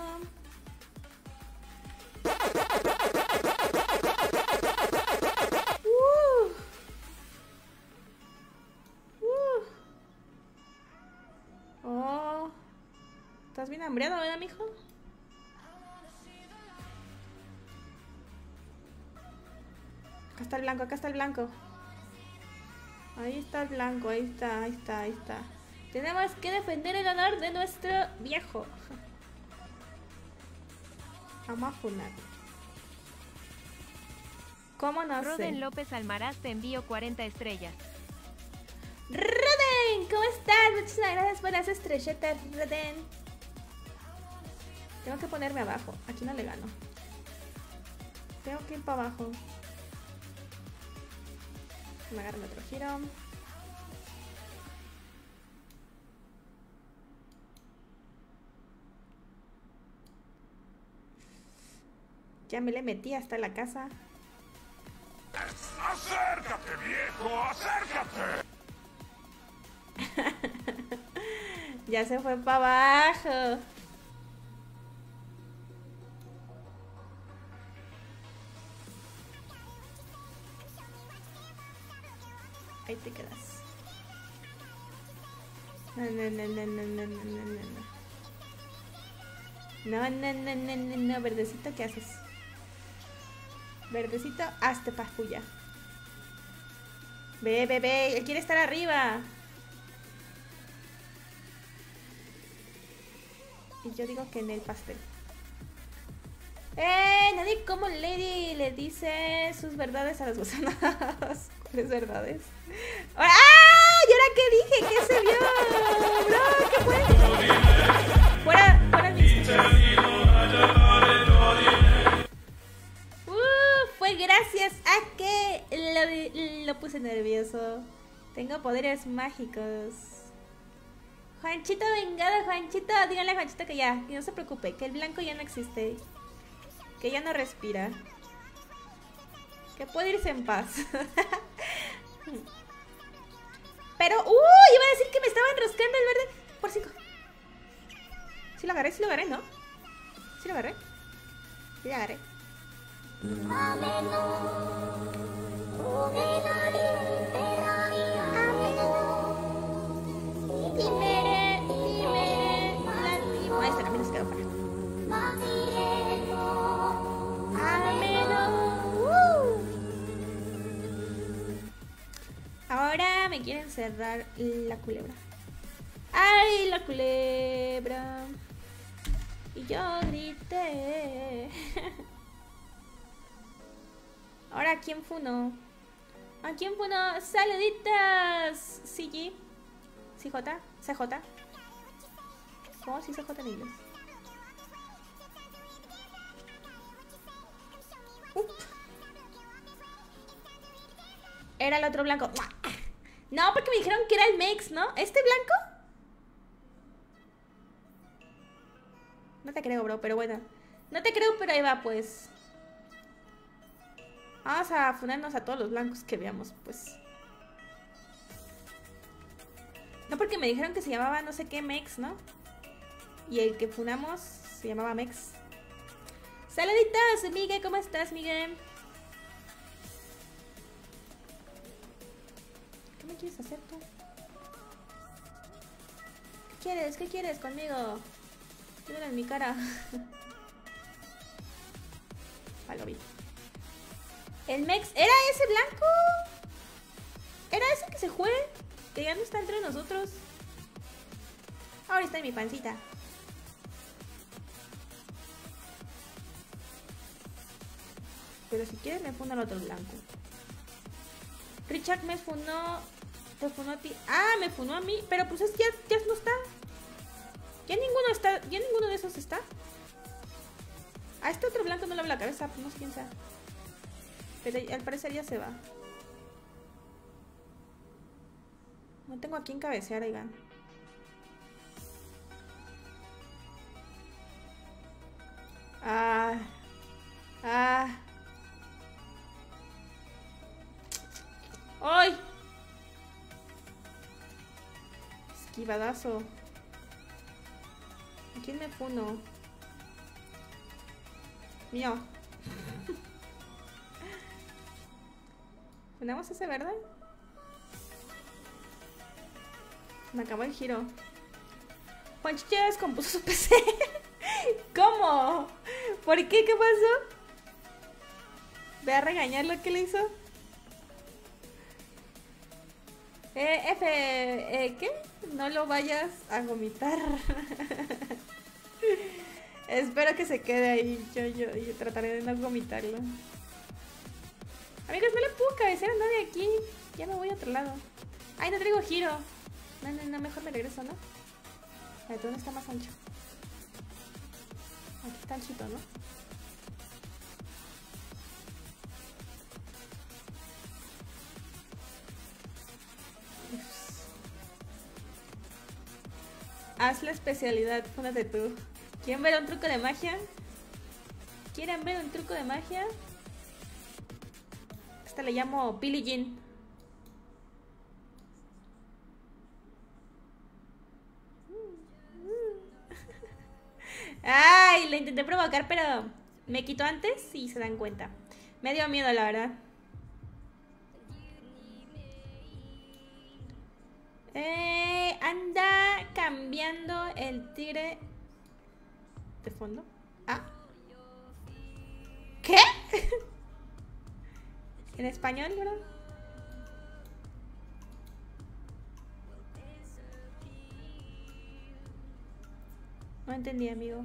Uh. Uh. Oh. ¿Estás bien hambriado, verdad, mijo? Acá está el blanco, acá está el blanco. Ahí está el blanco, ahí está, ahí está, ahí está. Tenemos que defender el honor de nuestro viejo. Vamos a funar. ¿Cómo no Roden sé? López Almaraz te envío 40 estrellas. Roden, ¿cómo estás? Muchísimas gracias por las estrelletas, Roden. Tengo que ponerme abajo. Aquí no le gano. Tengo que ir para abajo. Me agarro otro giro. Ya me le metí hasta la casa. ¡Acércate, viejo! ¡Acércate! Ya se fue para abajo. Ahí te quedas. No, no, no, no, no, no, no, no, no, no. No, no, no, no, no, verdecito, ¿qué haces? Verdecito, hazte pajuya. Ve, ve, ve, él quiere estar arriba. Y yo digo que en el pastel. ¡Eh! Nadie como Lady le dice sus verdades a los gusanos. ¿Cuáles verdades? ¡Ah! ¿Y ahora qué dije? ¿Qué se vio? ¡Bro! ¿Qué fue? Fuera, fuera mis Uh, fue gracias a que lo, lo puse nervioso. Tengo poderes mágicos. Juanchito vengado, Juanchito. Díganle a Juanchito que ya, que no se preocupe, que el blanco ya no existe. Que ya no respira. Que puede irse en paz. Pero, ¡uh! Iba a decir que me estaba enroscando el verde por cinco. Sí lo agarré, sí lo agarré, ¿no? Sí lo agarré. Sí lo agarré. Quieren cerrar la culebra. ¡Ay, la culebra! Y yo grité. Ahora, ¿quién funo? ¿A quién funo? ¡Saluditas! CG. CJ. CJ. ¿Cómo si CJ en inglés? Era el otro blanco. No, porque me dijeron que era el Mex, ¿no? ¿Este blanco? No te creo, bro, pero bueno. No te creo, pero ahí va, pues. Vamos a funarnos a todos los blancos que veamos, pues. No, porque me dijeron que se llamaba no sé qué Mex, ¿no? Y el que funamos se llamaba Mex. Saluditos, Miguel, ¿cómo estás, Miguel? ¿Qué me quieres hacer tú? ¿Qué quieres? ¿Qué quieres conmigo? Dímelo en mi cara. Ah, lo vi. El Mex. ¿Era ese blanco? ¿Era ese que se fue? Que ya no está entre nosotros. Ahora está en mi pancita. Pero si quieres me fundo al otro blanco. Richard me funó. Te funó a ti. Ah, me funó a mí. Pero pues es ya, ya no está. Ya ninguno está. Ya ninguno de esos está. A este otro blanco no le habla la cabeza. Pues no sé quién sea. Pero al parecer ya se va. No tengo a quién cabecear, oigan. ¿A quién me funo? Mío. ¿Ponemos ese verde? Me acabó el giro. Juancho ya descompuso su PC. ¿Cómo? ¿Por qué? ¿Qué pasó? Ve a regañar lo que le hizo. Eh, F, eh, ¿qué? No lo vayas a vomitar. Espero que se quede ahí. Yo, yo, yo trataré de no vomitarlo. Amigos, no le puedo cabecear a nadie aquí. Ya me voy a otro lado. Ay, no traigo giro. No, no, no, mejor me regreso, ¿no? Ver, ¿dónde está más ancho? Aquí está anchito, ¿no? Haz la especialidad, póngate tú. ¿Quieren ver un truco de magia? ¿Quieren ver un truco de magia? Esta le llamo Billie Jean. Ay, lo intenté provocar, pero me quito antes y se dan cuenta. Me dio miedo, la verdad. Eh, anda cambiando el tigre de fondo. Ah. ¿Qué? ¿En español, bro? No entendí, amigo.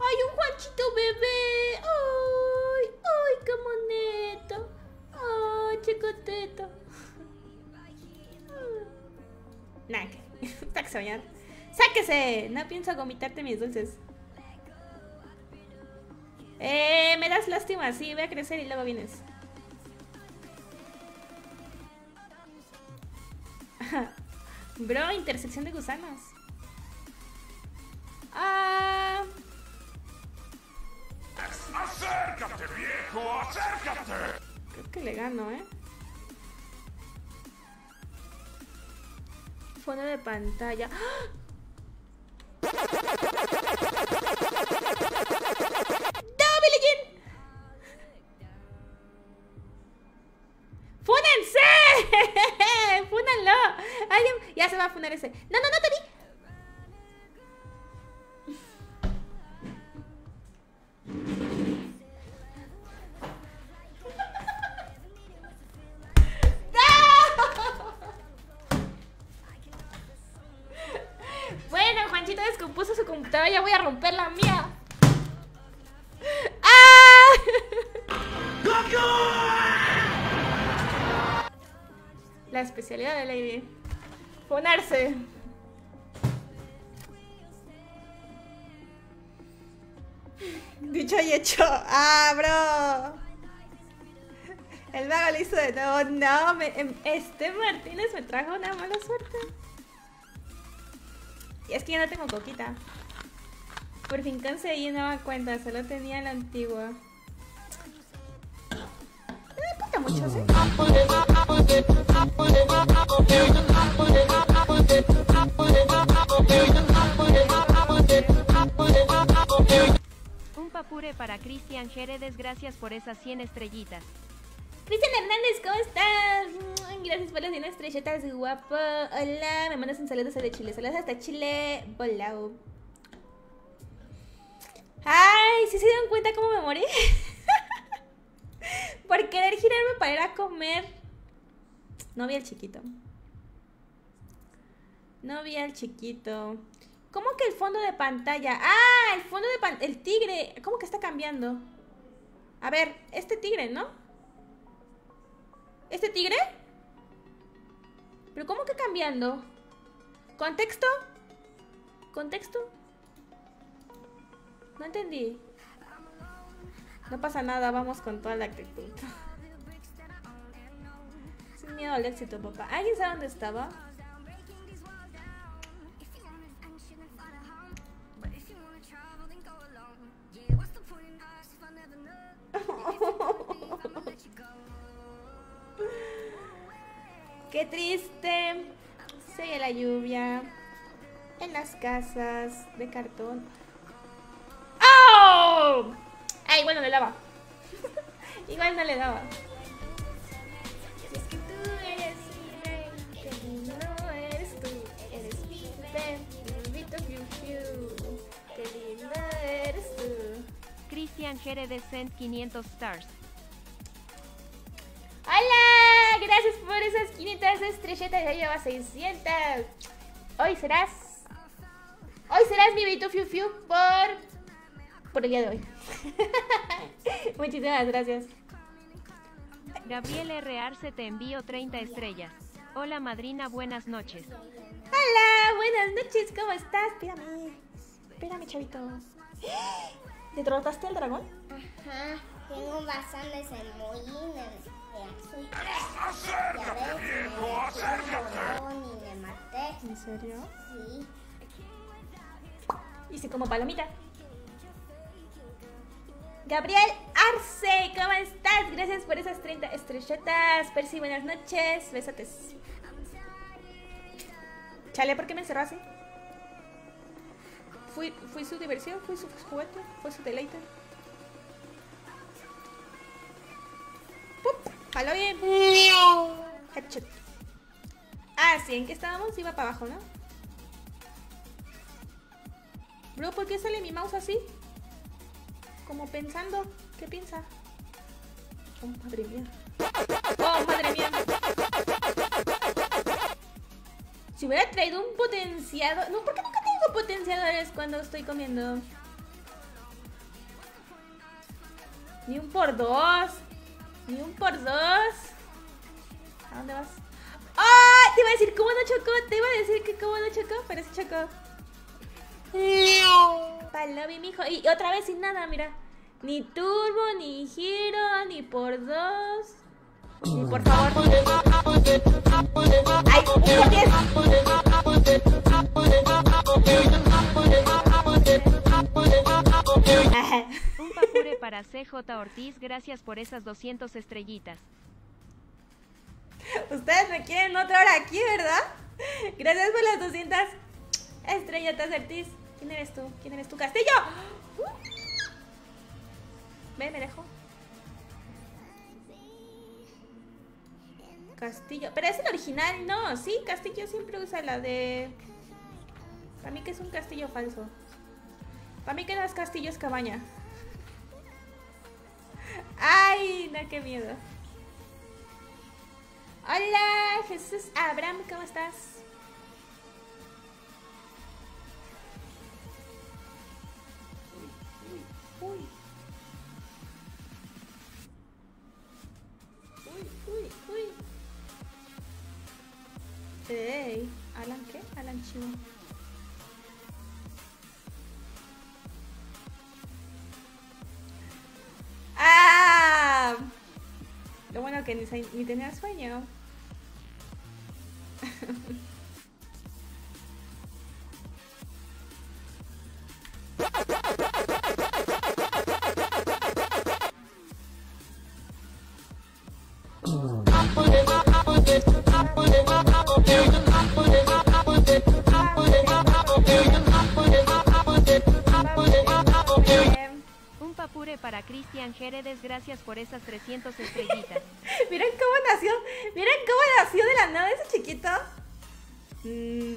¡Ay, un Juanchito bebé! ¡Ay! ¡Ay, qué moneto! ¡Ay, chicoteto! Nah, que soñar. ¡Sáquese! No pienso vomitarte mis dulces. Eh, me das lástima, sí, voy a crecer y luego vienes. Bro, intersección de gusanos. Ah. ¡Acércate, viejo! ¡Acércate! Creo que le gano, ¿eh? Fondo de pantalla. ¡Ah! ¡Fúnense! ¡Fúnenlo! Ya se va a funar ese. No, no, no te vi. Especialidad de Lady. Ponerse. Dicho y hecho. ¡Ah, bro! El mago lo hizo de nuevo. No, me- em- este Martínez me trajo una mala suerte. Y es que ya no tengo coquita. Por fin conseguí nueva cuenta, solo tenía la antigua. Me importa mucho, ¿sí? Un papure para Cristian Jeredes, gracias por esas 100 estrellitas. Cristian Hernández, ¿cómo estás? Mm, Gracias por las 100 estrellitas, guapo. Hola, me mandas un saludo desde Chile. Saludos hasta Chile. Bolao. Ay, ¿sí se dieron cuenta cómo me morí? por querer girarme para ir a comer. No vi al chiquito. No vi al chiquito. ¿Cómo que el fondo de pantalla? Ah, el fondo de pantalla. El tigre. ¿Cómo que está cambiando? A ver, este tigre, ¿no? ¿Este tigre? ¿Pero cómo que cambiando? ¿Contexto? ¿Contexto? No entendí. No pasa nada, vamos con toda la actitud. Miedo al éxito, papá. ¿Alguien sabe dónde estaba? Qué triste. Oye la lluvia. En las casas de cartón. ¡Oh! Ah, igual le daba. igual no le daba. Cristian Jeredes sent 500 stars. Hola, gracias por esas 500 estrellitas, ya lleva 600. Hoy serás, hoy serás mi Vito Fiu Fiu por, por el día de hoy. Muchísimas gracias. Gabriel R. Arce te envío 30 estrellas. Hola madrina, buenas noches. Hola, buenas noches, ¿cómo estás? Espérame. Espérame, chavito. ¿Te derrotaste al dragón? Ajá, tengo bastantes azul. Ya ves, me un montón y me maté. ¿En serio? Sí. Hice como palomita. Gabriel Arce, ¿cómo estás? Gracias por esas 30 estrellitas. Percy, buenas noches. Besotes. Chale, ¿por qué me encerró así? ¿Fui, ¿Fui su diversión? ¿Fui su juguete? ¿Fue su deleite? ¡Pup! ¡Jaló bien! Headshot. Ah, sí, ¿en qué estábamos? Iba para abajo, ¿no? Bro, ¿por qué sale mi mouse así? Como pensando. ¿Qué piensa? Oh, madre mía. Oh, madre mía. Si hubiera traído un potenciador... No, ¿por qué nunca potenciadores cuando estoy comiendo? Ni un por dos. Ni un por dos. ¿A dónde vas? ¡Ay! Te iba a decir cómo no chocó. Te iba a decir que cómo no chocó, pero sí chocó. Palomi, mijo. Y otra vez sin nada, mira. Ni turbo, ni giro, ni por dos. Ni por favor. ¡Ay! Ajá. Un papure para CJ Ortiz, gracias por esas 200 estrellitas. Ustedes me quieren otra hora aquí, ¿verdad? Gracias por las 200 estrellitas, Ortiz. ¿Quién eres tú? ¿Quién eres tú? ¡Castillo! Ve, me dejo. Castillo. Pero es el original, no. Sí, Castillo siempre usa la de. Para mí que es un castillo falso. Para mí que no es castillo, es cabaña. Ay, no, qué miedo. Hola, Jesús Abraham, ¿cómo estás? Uy. Uy, uy, uy. Ey, ¿Alan qué? Alan Chivo. ¡Ah! Lo bueno que ni, se- ni tenía sueño. Cristian Jeredes, gracias por esas 300 estrellitas. Miren cómo nació. Miren cómo nació de la nada ese chiquito. Mm,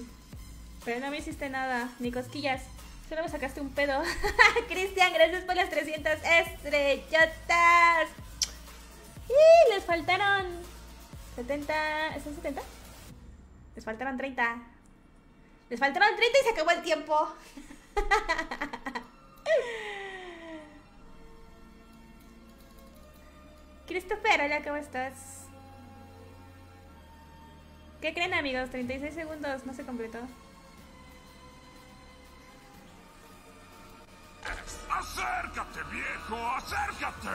pero no me hiciste nada, ni cosquillas. Solo me sacaste un pedo. Cristian, gracias por las 300 estrellotas. Y les faltaron 70. ¿Son 70? Les faltaron 30. Les faltaron 30 y se acabó el tiempo. Christopher, hola, ¿cómo estás? ¿Qué creen amigos? 36 segundos, no se completó. ¡Acércate, viejo! ¡Acércate!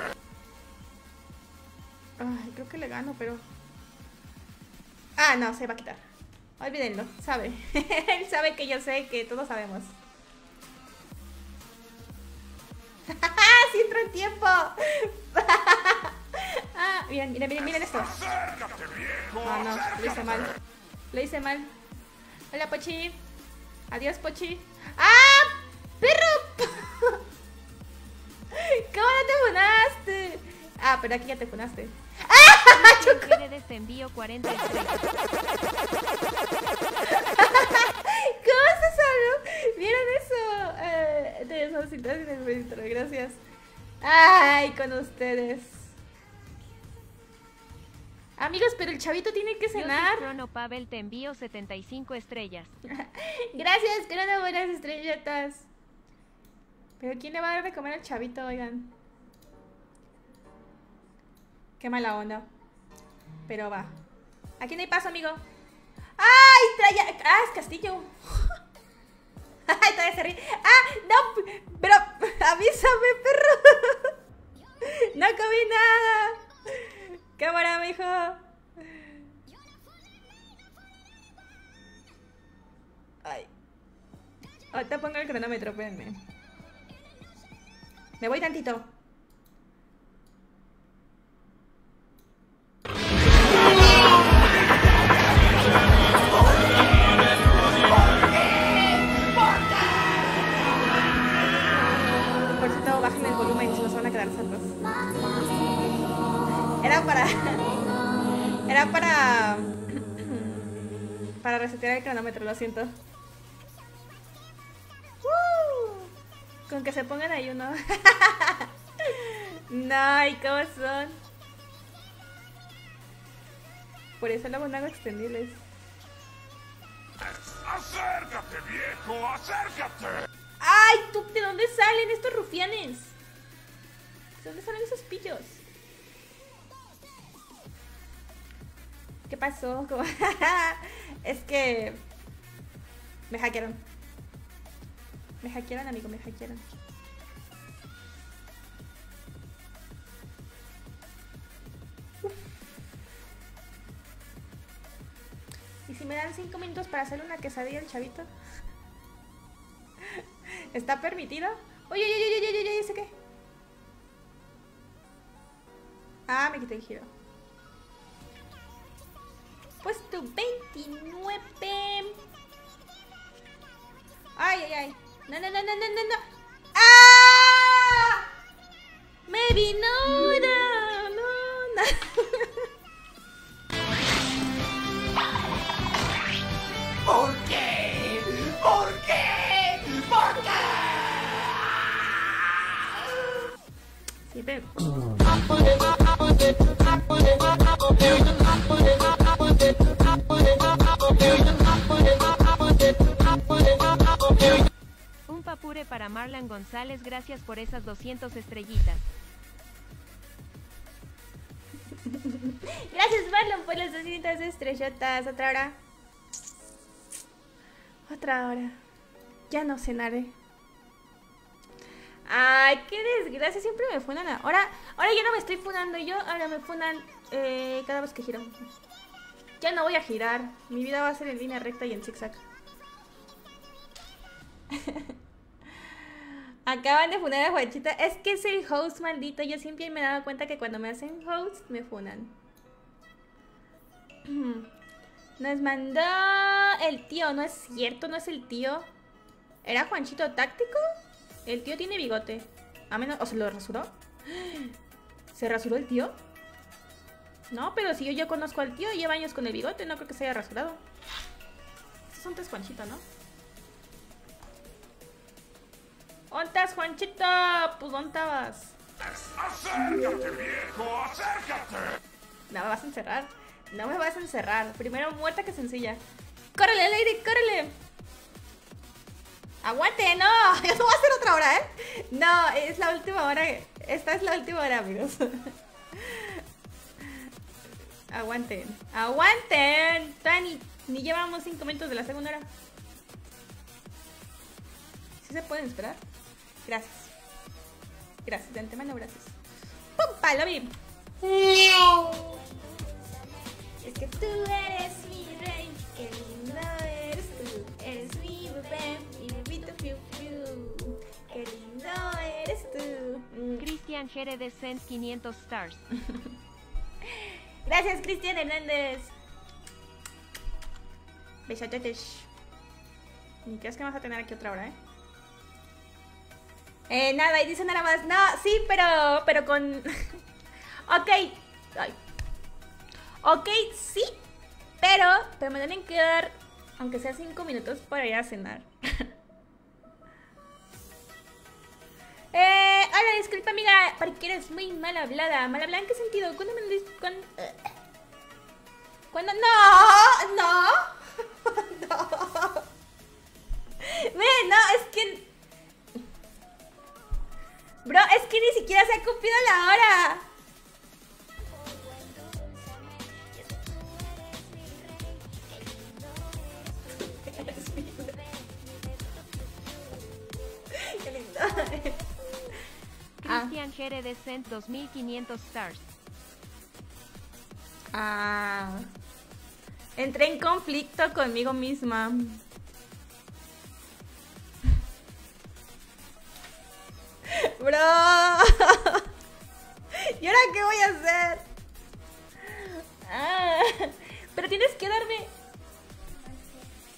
Ay, creo que le gano, pero... Ah, no, se va a quitar. Olvídenlo, sabe. Él sabe que yo sé que todos sabemos. ¡Sí entró en tiempo! ah, miren, miren, miren, miren esto. ¡Acércate, viejo! Ah, no, lo hice mal. Lo hice mal. Hola, Pochi. Adiós, Pochi. ¡Ah! ¡Perro! ¿Cómo no te funaste? Ah, pero aquí ya te funaste. Te envío 40 estrellas. ¿Cómo se salió? ¿Vieron eso? Eh, de esas citas en el metro, gracias. Ay, con ustedes. Amigos, pero el chavito tiene que cenar. Crono Pavel te envío 75 estrellas. Gracias, que eran buenas estrellitas. Pero ¿quién le va a dar de comer al chavito, oigan? Qué mala onda. Pero va. Aquí no hay paso, amigo. ¡Ay! ¡Ah, es castillo! ¡Ay, todavía se ríe! ¡Ah! ¡No! Pero... ¡Avísame, perro! ¡No comí nada! ¡Cámara, mijo! Ay. Ahorita pongo el cronómetro, espérenme. Me voy tantito. Por cierto, bajen el volumen, si no van a quedar sordos. Era para... Era para... Para resetear el cronómetro, lo siento. ¡Uh! Con que se pongan ahí uno. no, ¿y cómo son? Por eso no hago extendibles. ¡Acércate, viejo! ¡Acércate! ¡Ay! ¿tú, ¿De dónde salen estos rufianes? ¿De dónde salen esos pillos? ¿Qué pasó? Es que... Me hackearon. Me hackearon, amigo, me hackearon. ¿Y si me dan 5 minutos para hacer una quesadilla al chavito? ¿Está permitido? Oye, oye, oye, oye, oye, oye, ¿ese qué? Ah, me quité el giro. Puesto 29. Ay, ay, ay. No, no, no, no, no, no, no. ¡Ah! Me vino. No, no, no. ¿Por qué? ¿Por qué? ¿Por qué? Siempre. Un papure para Marlan González, gracias por esas 200 estrellitas. Gracias, Marlon, por las 200 estrellotas. Otra hora. Otra hora. Ya no cenaré. Ay, qué desgracia. Siempre me funan. Ahora, ahora ya no me estoy funando yo. Ahora me funan eh, cada vez que giro. Ya no voy a girar. Mi vida va a ser en línea recta y en zigzag. Acaban de funar a Juanchita. Es que es el host maldito. Yo siempre me he dado cuenta que cuando me hacen host, me funan. Nos mandó el tío, ¿no es cierto? ¿No es el tío? ¿Era Juanchito táctico? El tío tiene bigote. A menos. ¿O se lo rasuró? ¿Se rasuró el tío? No, pero si yo ya conozco al tío, lleva años con el bigote, no creo que se haya rasurado. Estos son tres Juanchito, ¿no? ¿Dónde estás, Juanchito? Pues, ¿dónde estabas? ¡Acércate, viejo! ¡Acércate! No me vas a encerrar. No me vas a encerrar. Primero muerta que sencilla. ¡Córrele, Lady! ¡Córrele! ¡Aguante! ¡No! Yo no voy a hacer otra hora, ¿eh? No, es la última hora. Esta es la última hora, amigos. Aguanten. ¡Aguanten! Todavía ni, ni llevamos 5 minutos de la segunda hora. ¿Sí se pueden esperar? Gracias. Gracias, de antemano, gracias. ¡Pum! ¡Lo vi! Es que tú eres mi rey, qué lindo eres tú, eres mi bebé, mi bebito piu piu, qué lindo eres tú. Mm. Cristian Jerez sent 500 stars. Gracias, Cristian Hernández. Besototes. Ni crees que vamos a tener aquí otra hora, ¿eh? Eh, nada, y dice nada más. No, sí, pero, pero con... ok. Ay. Ok, sí, pero, pero me tienen que dar, aunque sea 5 minutos para ir a cenar. eh, hola, disculpa amiga, porque eres muy mal hablada. ¿Mal hablada en qué sentido? ¿Cuándo me? ¿Cuándo? ¿Cuándo? No, no, no. Ve, no, es que... Bro, es que ni siquiera se ha cumplido la hora. Cristian Jere de 2500 stars. Ah. Entré en conflicto conmigo misma. Bro. ¿Y ahora qué voy a hacer? Ah, pero tienes que darme.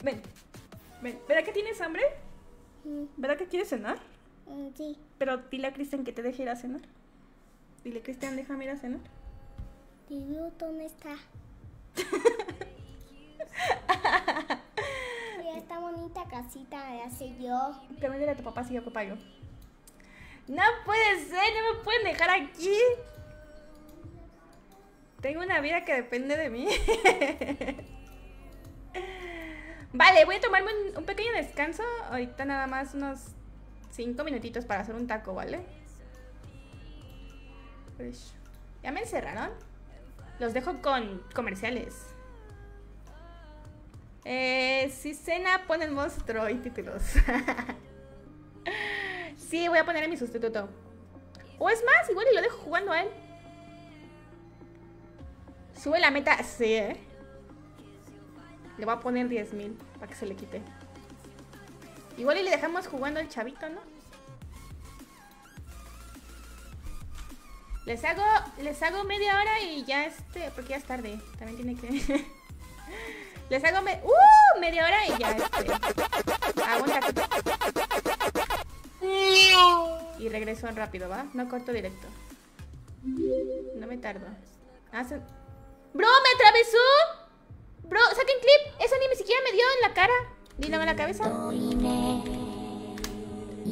Ven. Ven. ¿Verdad que tienes hambre? ¿Verdad que quieres cenar? mm, sí. Pero dile a Cristian que te deje ir a cenar. Dile, Cristian, déjame ir a cenar. ¿dónde está? Mira esta bonita casita de hace yo. También dile a tu papá si yo papá yo. No puede ser, no me pueden dejar aquí. Tengo una vida que depende de mí. vale, voy a tomarme un, pequeño descanso. Ahorita nada más unos 5 minutitos para hacer un taco, ¿vale? ¿Ya me encerraron? Los dejo con comerciales. Eh, si cena, pone el monstruo y títulos. sí, voy a poner a mi sustituto. O es más, igual y lo dejo jugando a él. Sube la meta, sí, ¿eh? Le voy a poner 10.000 para que se le quite. Igual y le dejamos jugando al chavito, ¿no? Les hago, les hago media hora y ya este, porque ya es tarde. También tiene que. les hago me ¡Uh! media hora y ya este. Aguanta. Y regreso rápido, ¿va? No corto directo. No me tardo. Ah, se- ¡Bro, me atravesó! Bro, saquen clip. Eso ni siquiera me dio en la cara. Ni en la cabeza.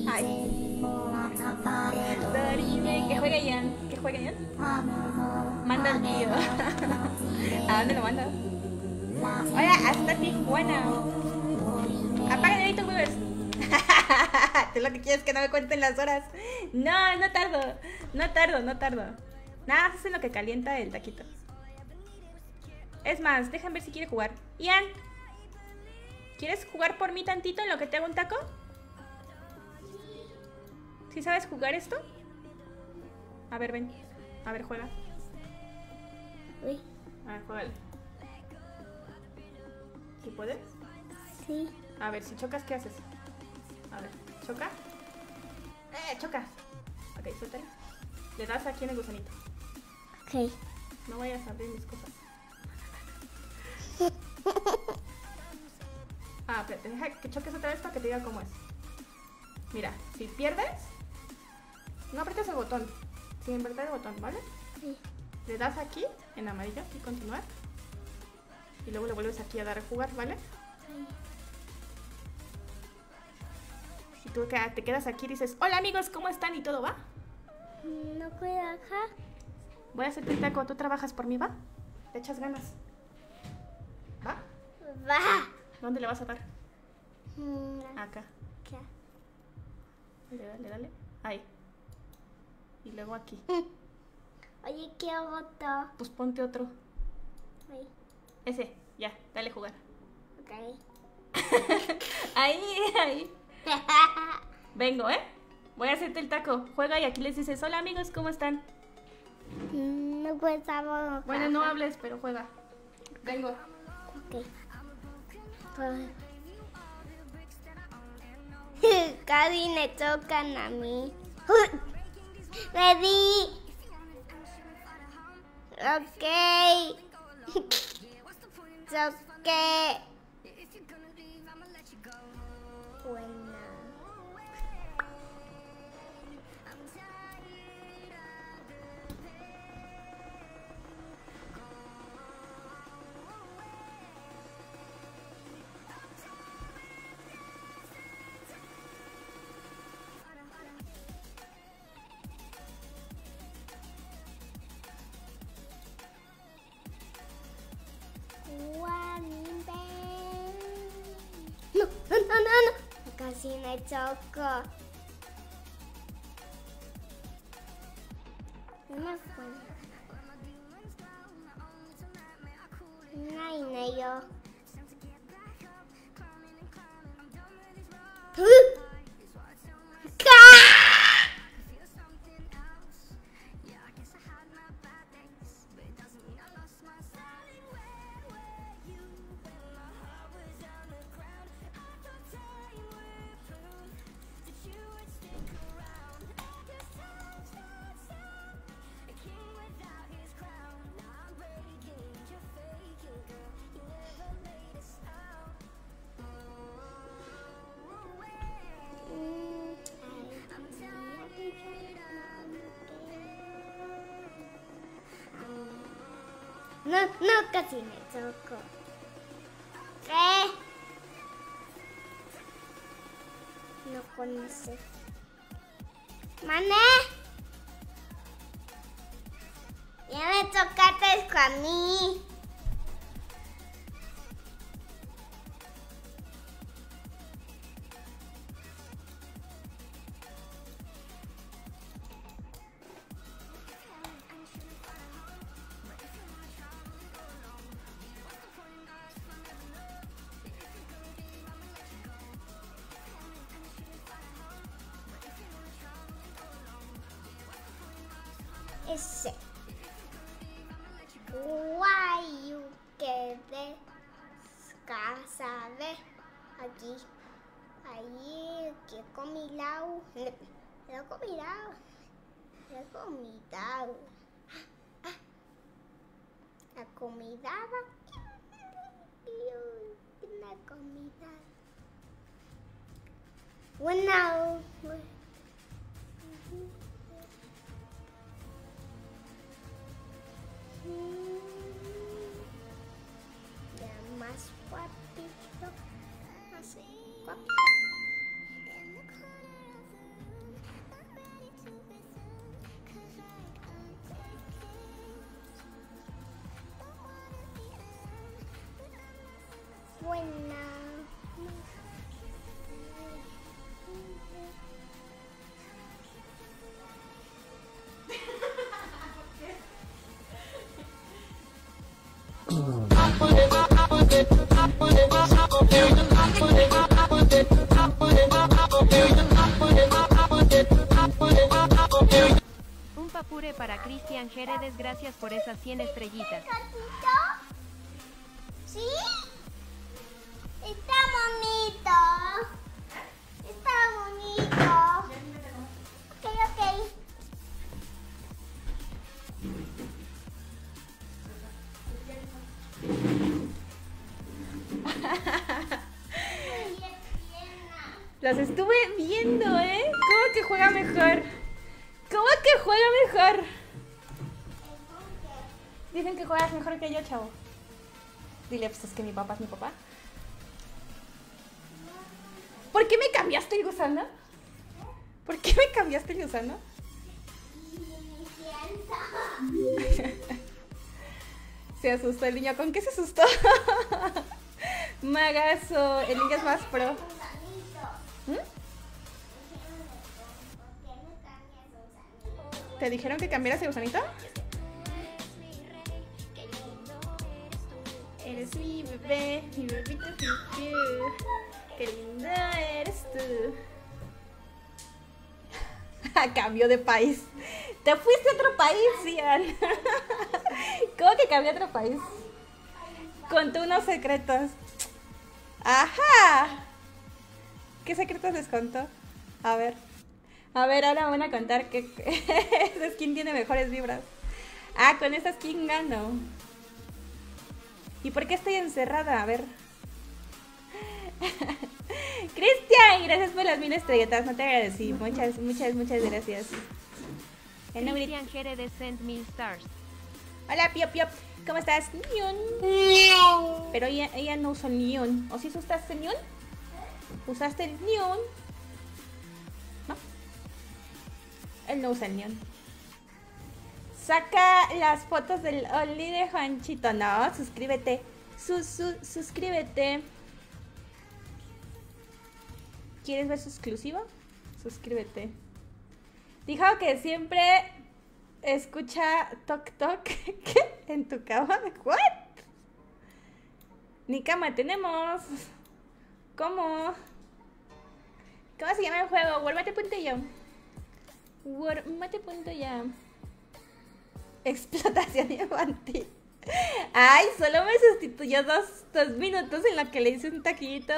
Ay. Dorime. Que juegue Ian. Que juegue Ian. Manda el vídeo. ¿A dónde lo manda? Hola, hasta Tijuana. Apaguen el viewers. Tú lo que quieres es que no me cuenten las horas. No, no tardo. No tardo, no tardo. Nada, más es en lo que calienta el taquito. Es más, déjame ver si quiere jugar. Ian, ¿quieres jugar por mí tantito en lo que te hago un taco? ¿Sí sabes jugar esto? A ver, ven. A ver, juega. Uy, A ver, juégale. ¿Sí puedes? sí. A ver, si chocas, ¿qué haces? A ver, ¿choca? ¡Eh, choca! Ok, suéltale. Le das aquí en el gusanito. Ok. No vayas a abrir mis cosas. Ah, espérate, deja que choques otra vez para que te diga cómo es. Mira, si pierdes, no aprietes el botón. Sin apretar el botón, ¿vale? Sí. Le das aquí, en amarillo, aquí continuar. Y luego le vuelves aquí a dar a jugar, ¿vale? Si tú te quedas aquí y dices, hola amigos, ¿cómo están? Y todo va. No puedo acá. Voy a hacerte el taco, tú trabajas por mí, ¿va? Te echas ganas. ¿Va? Va. ¿Dónde le vas a dar? Mm, Acá. acá. Dale, dale, dale. Ahí. Y luego aquí. Oye, ¿qué todo? Pues ponte otro. Ahí. Ese. Ya, dale a jugar. Ok. Ahí, ahí. Vengo, ¿eh? Voy a hacerte el taco. Juega y aquí les dices, hola amigos, ¿cómo están? Mm, No puedo saber. Bueno, no hables, pero juega. Vengo. Ok. Pues- Casi me tocan a mí. ¡Me di! Ok. Buena. Casi me choco. No No, no, casi me choco. ¿Qué? No conoce. ¿Mané? Ya me tocaste a mí. Para Cristian Jeredes, gracias por esas 100 estrellitas. ¿Sí? Está bonito. Está bonito. Ok, ok. Las estuve viendo, ¿eh? ¿Cómo que juega mejor? Dicen que juegas mejor que yo, chavo. Dile, pues es que mi papá es mi papá. ¿Por qué me cambiaste el gusano? ¿Por qué me cambiaste el gusano? Se asustó el niño. ¿Con qué se asustó? Magazo, el niño es más pro. ¿Te dijeron que cambiaras el gusanito? Eres mi bebé, mi bebito piu Qué linda eres tú. Cambio de país. Te fuiste a otro país, Ian. ¿Cómo que cambió a otro país? Contó unos secretos. Ajá. ¿Qué secretos les contó? A ver. A ver, ahora me van a contar que esa skin tiene mejores vibras. Ah, con esta skin gano. ¿Y por qué estoy encerrada? A ver. Cristian, gracias por las mil estrellitas. No te agradecí. Muchas, muchas, muchas gracias. Cristian Jeredes sent mil stars. Hola, Pio Pio. ¿Cómo estás? Neon. Pero ella, ella no usó neon. ¿O sí usaste neon? ¿Usaste neon? Él no usa el neon. Saca las fotos del Only de Juanchito. No, suscríbete. Su, su- suscríbete. ¿Quieres ver su exclusivo? Suscríbete. Dijo que siempre escucha Tok Tok en tu cama. ¿What? Ni cama tenemos. ¿Cómo? ¿Cómo se llama el juego? Vuélvete punto ya. Vuélvete punto ya. Explotación infantil. Ay, solo me sustituyó dos, dos minutos en lo que le hice un taquito.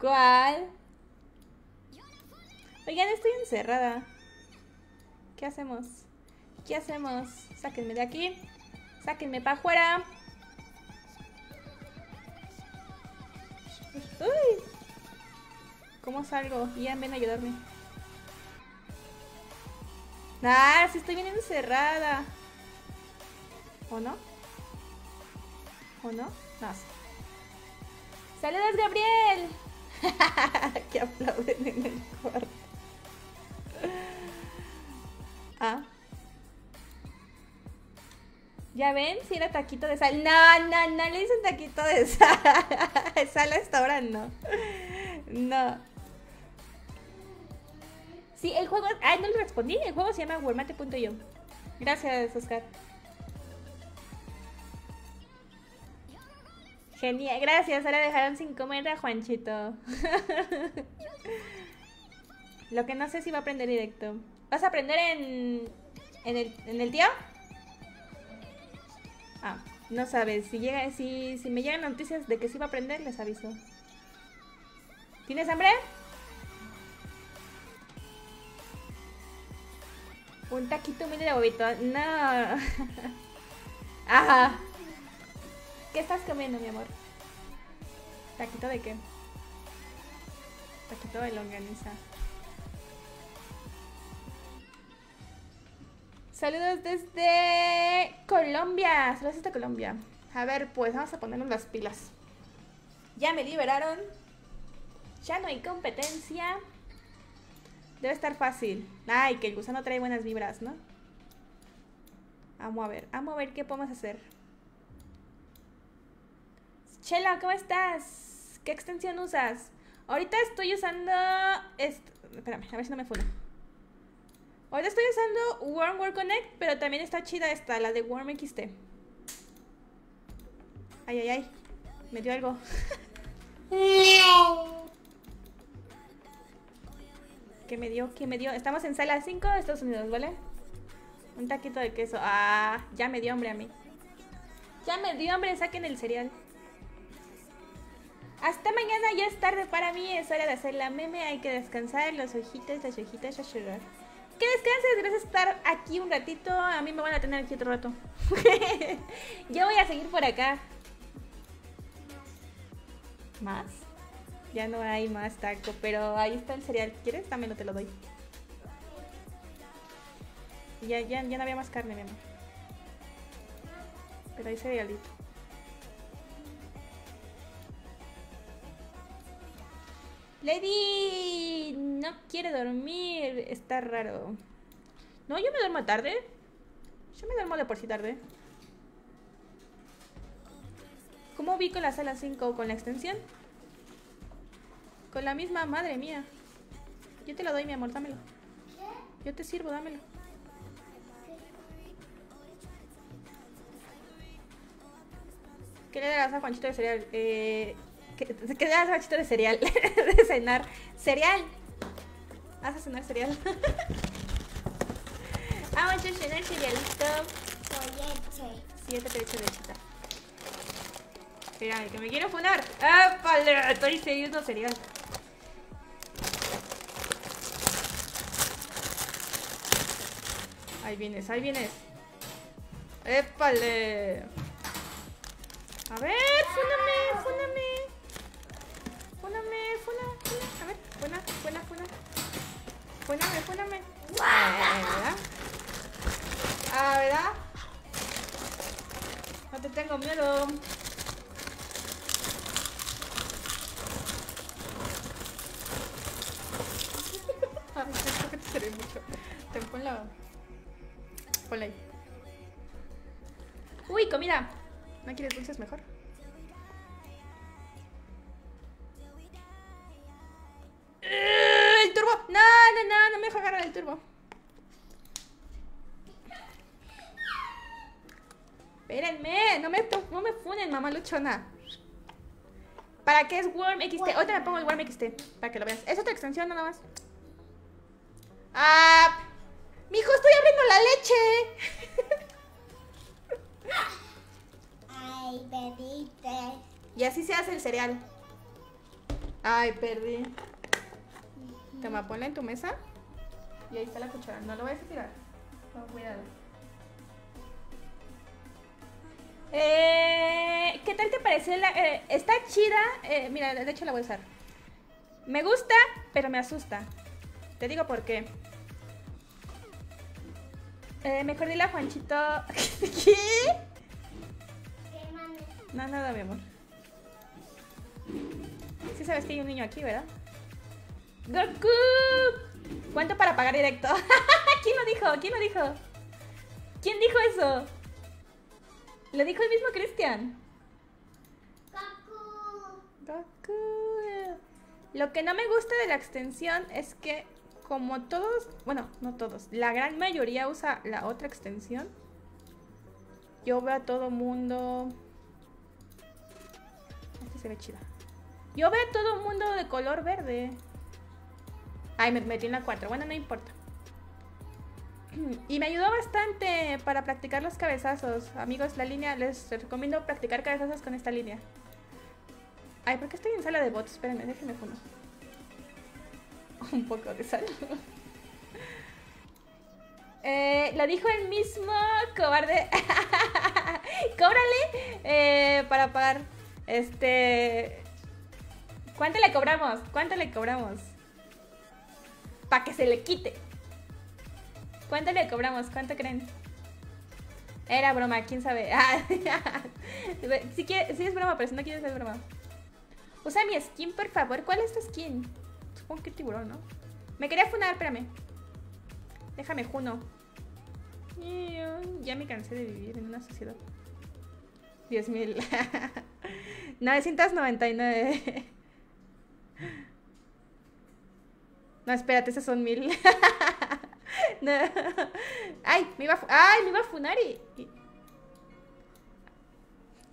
¿Cuál? Oigan, estoy encerrada. ¿Qué hacemos? ¿Qué hacemos? Sáquenme de aquí. Sáquenme para afuera. ¿Cómo salgo? Ian, ven a ayudarme. Ah, sí estoy bien encerrada. ¿O no? ¿O no? No sé. ¡Saludos, Gabriel! que aplauden en el cuarto. Ah. ¿Ya ven? Si era taquito de sal. No, no, no le dicen taquito de sal. sal a esta hora no. No. Sí, el juego. Ay, no le respondí. El juego se llama Warmate.io. Gracias, Oscar. Genial, gracias. Ahora dejaron sin comer a Juanchito. Lo que no sé si va a aprender directo. ¿Vas a aprender en. en el, en el tío? Ah, no sabes. Si llega, si, si me llegan noticias de que sí va a aprender, les aviso. ¿Tienes hambre? Un taquito mini de bobito. No. ah. ¿Qué estás comiendo, mi amor? ¿Taquito de qué? Taquito de longaniza. Saludos desde Colombia. Saludos desde Colombia. A ver, pues vamos a ponernos las pilas. Ya me liberaron. Ya no hay competencia. Debe estar fácil. Ay, que el gusano trae buenas vibras, ¿no? Vamos a ver, vamos a ver qué podemos hacer. Chela, ¿cómo estás? ¿Qué extensión usas? Ahorita estoy usando... Espérame, a ver si no me funo. Ahorita estoy usando Warm World Connect, pero también está chida esta, la de Warm XT. Ay, ay, ay. Me dio algo. ¿Qué me dio? ¿Qué me dio? Estamos en sala 5 de Estados Unidos, ¿vale? Un taquito de queso. Ah, ya me dio hambre a mí. Ya me dio hambre, saquen el cereal. Hasta mañana ya es tarde para mí, es hora de hacer la meme, hay que descansar, los ojitos, las ojitas, a llorar. Que descanses, gracias por estar aquí un ratito, a mí me van a tener aquí otro rato. Yo voy a seguir por acá. ¿Más? Ya no hay más taco, pero ahí está el cereal. ¿Quieres? Dámelo, te lo doy. Ya, ya, ya no había más carne, mi amor. Pero hay cerealito. Lady no quiere dormir. Está raro. No, yo me duermo tarde. Yo me duermo de por sí tarde. ¿Cómo ubico la sala 5 con la extensión? Con la misma, madre mía. Yo te lo doy, mi amor, dámelo. Yo te sirvo, dámelo. ¿Qué le das a Juanchito de cereal? Eh, ¿qué, ¿Qué le das a Juanchito de cereal? de cenar. Cereal. ¿Vas a cenar cereal? Vamos a cenar cerealito. Leche. Sí, yo te echo lechita. Espérame, que me quiero funar. ¡Épale! Estoy siguiendo cereal. Ahí vienes, ahí vienes. ¡Épale! A ver, fúname, fúname. Fúname, funa, funa. A ver, funa, funa, funa. Fúname, fúname. ¿verdad? Ah, ¿verdad? No te tengo miedo. Ay, creo que te seré mucho. Ten, ponla. Uy, comida. ¿No quieres dulces mejor? ¡Eh, ¡El turbo! No, no, no, no me deja agarrar el turbo. Espérenme, no me, no me funen, mamá luchona. ¿Para qué es Worm XT? Ahorita me pongo el Worm XT para que lo veas. Es otra extensión nada más. Ah, mijo, estoy abriendo la leche. Ay, perdiste. Y así se hace el cereal. Ay, perdí. Toma, ponla en tu mesa. Y ahí está la cuchara. No lo vayas a tirar. Con cuidado. Eh, ¿Qué tal te pareció? La, eh, está chida. Eh, mira, de hecho la voy a usar. Me gusta, pero me asusta. Te digo por qué. Eh, mejor dile a Juanchito. ¿Qué? No, nada, mi amor. Sí sabes que hay un niño aquí, ¿verdad? ¡Goku! ¿Cuánto para pagar directo? ¿Quién lo dijo? ¿Quién lo dijo? ¿Quién dijo eso? Lo dijo el mismo Cristian. Goku. Goku. Lo que no me gusta de la extensión es que como todos, bueno, no todos, la gran mayoría usa la otra extensión. Yo veo a todo mundo. Este se ve chida. Yo veo a todo mundo de color verde. Ay, me metí en la 4. Bueno, no importa. Y me ayudó bastante para practicar los cabezazos. Amigos, la línea, les recomiendo practicar cabezazos con esta línea. Ay, ¿por qué estoy en sala de bots? Espérenme, déjenme fumo. Un poco de sal. Eh, lo dijo el mismo cobarde. Cóbrale eh, para pagar. Este. ¿Cuánto le cobramos? ¿Cuánto le cobramos? Para que se le quite. ¿Cuánto le cobramos? ¿Cuánto creen? Era broma, quién sabe. Si, si es broma, pero si no quieres es broma. Usa mi skin, por favor. ¿Cuál es tu skin? Supongo tiburón, ¿no? Me quería funar, espérame. Déjame juno. Ya me cansé de vivir en una sociedad. 10.000. 999. No, espérate, esos son mil. Ay, me iba a, ay, me iba a funar y, y...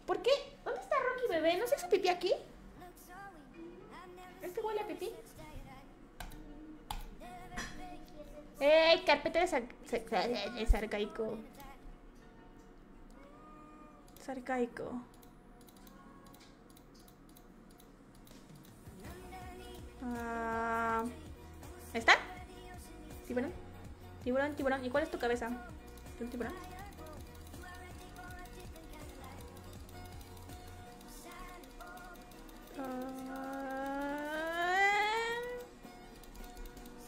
¿Por qué? ¿Dónde está Rocky bebé? ¿No se hizo pipí aquí? ¿Este huele a pipí? ¡Ey! Carpeta de, sar de sarcaico. Sarcaico. Ah, ¿Está? ¿Tiburón? Tiburón, tiburón. ¿Y cuál es tu cabeza? ¿Un tiburón?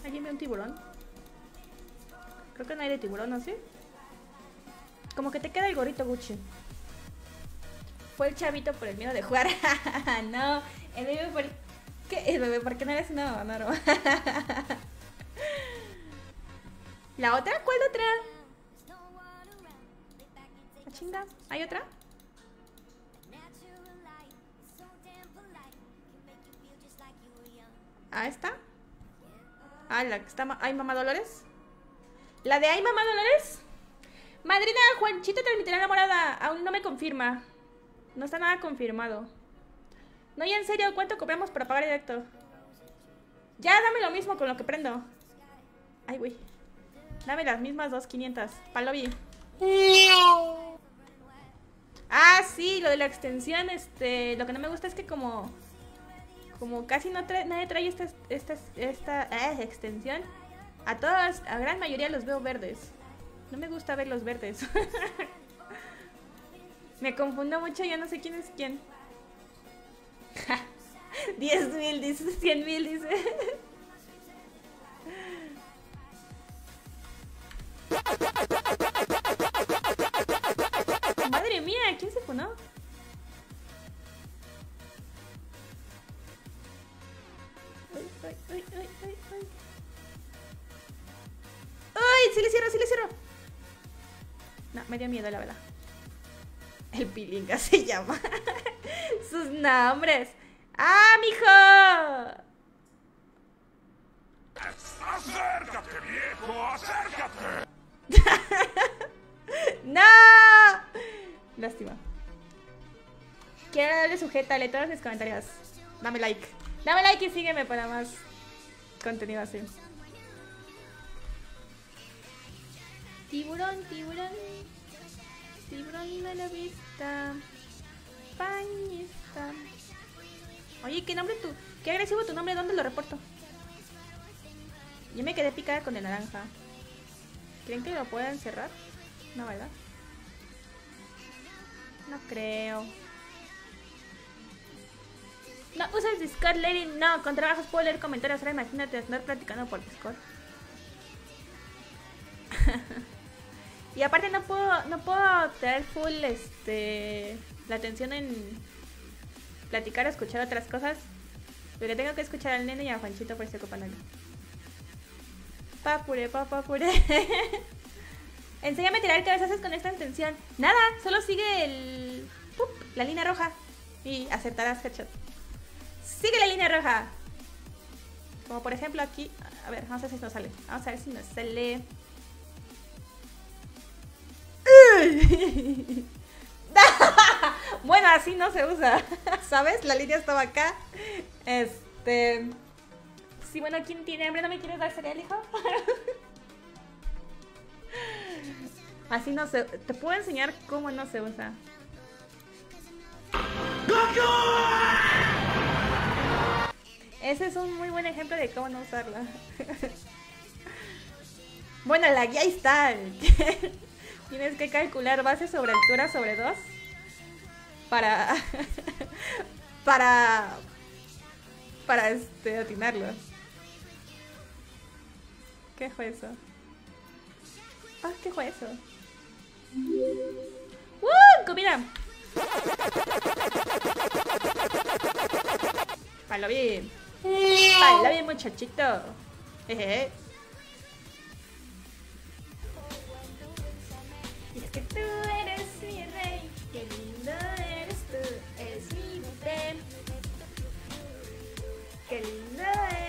¿Alguien ve un tiburón? Creo que no hay de tiburón, ¿no? ¿Sí? Como que te queda el gorrito Gucci. Fue el chavito por el miedo de jugar. no, el bebé por... ¿Qué? El bebé, ¿por qué no eres una no, no. ¿La otra? ¿Cuál otra? ¿La chinga? ¿Hay otra? ¿Ah, esta? Ah, la que está... ¿Hay mamá Dolores? ¿La de Ay Mamá Dolores? Madrina, Juanchito transmitirá la morada. Aún no me confirma. No está nada confirmado. No, ya en serio, ¿cuánto cobramos para pagar directo? Ya, dame lo mismo con lo que prendo. Ay, güey. Dame las mismas dos 500. Palobi. Ah, sí, lo de la extensión, este... Lo que no me gusta es que como... Como casi no trae, nadie trae esta, esta, esta eh, extensión a todas, a gran mayoría los veo verdes. No me gusta ver los verdes. me confundo mucho, ya no sé quién es quién. 10 mil, dice, 100 mil, dice. Madre mía, ¿quién se funó? Ay, ay, ay, ¡Ay! ¡Sí le cierro, sí le cierro! No, me dio miedo, la verdad. El pilinga se llama. Sus nombres. ¡Ah, mijo! ¡Acércate, viejo! ¡Acércate! ¡No! Lástima. Quiero darle sujeta, lee todos mis comentarios. Dame like. Dame like y sígueme para más contenido así. Tiburón, tiburón. Tiburón de la vista. Pañista. Oye, ¿qué nombre tú? Qué agresivo tu nombre, ¿dónde lo reporto? Yo me quedé picada con el naranja. ¿Creen que lo puedan cerrar? No, ¿verdad? No creo. No, usas Discord, Lady. No, con trabajos puedo leer comentarios. Ahora imagínate andar platicando por Discord. Y aparte no puedo, no puedo tener full este la atención en platicar o escuchar otras cosas. Porque tengo que escuchar al nene y a Juanchito por si ocupan algo. Papure, papapure. Enséñame a tirar cabezazos con esta intención. Nada, solo sigue el. ¡pup! la línea roja. Y aceptarás headshot. Sigue la línea roja. Como por ejemplo aquí. A ver, vamos a ver si nos sale. Vamos a ver si nos sale. bueno, así no se usa. ¿Sabes? La línea estaba acá. Este. Sí, bueno, ¿quién tiene hambre? ¿No me quieres dar cereal, hijo? Así no se... Te puedo enseñar cómo no se usa. Ese es un muy buen ejemplo de cómo no usarla. bueno, la guía está. Tienes que calcular base sobre altura sobre 2 para para para este atinarlo. ¿Qué fue eso? Ah, ¿qué fue eso? ¡Uh! ¡Comida! Baila bien. Baila bien, muchachito. Jeje. Y es que tú eres mi rey. Qué lindo eres tú. Eres mi bebé. Qué lindo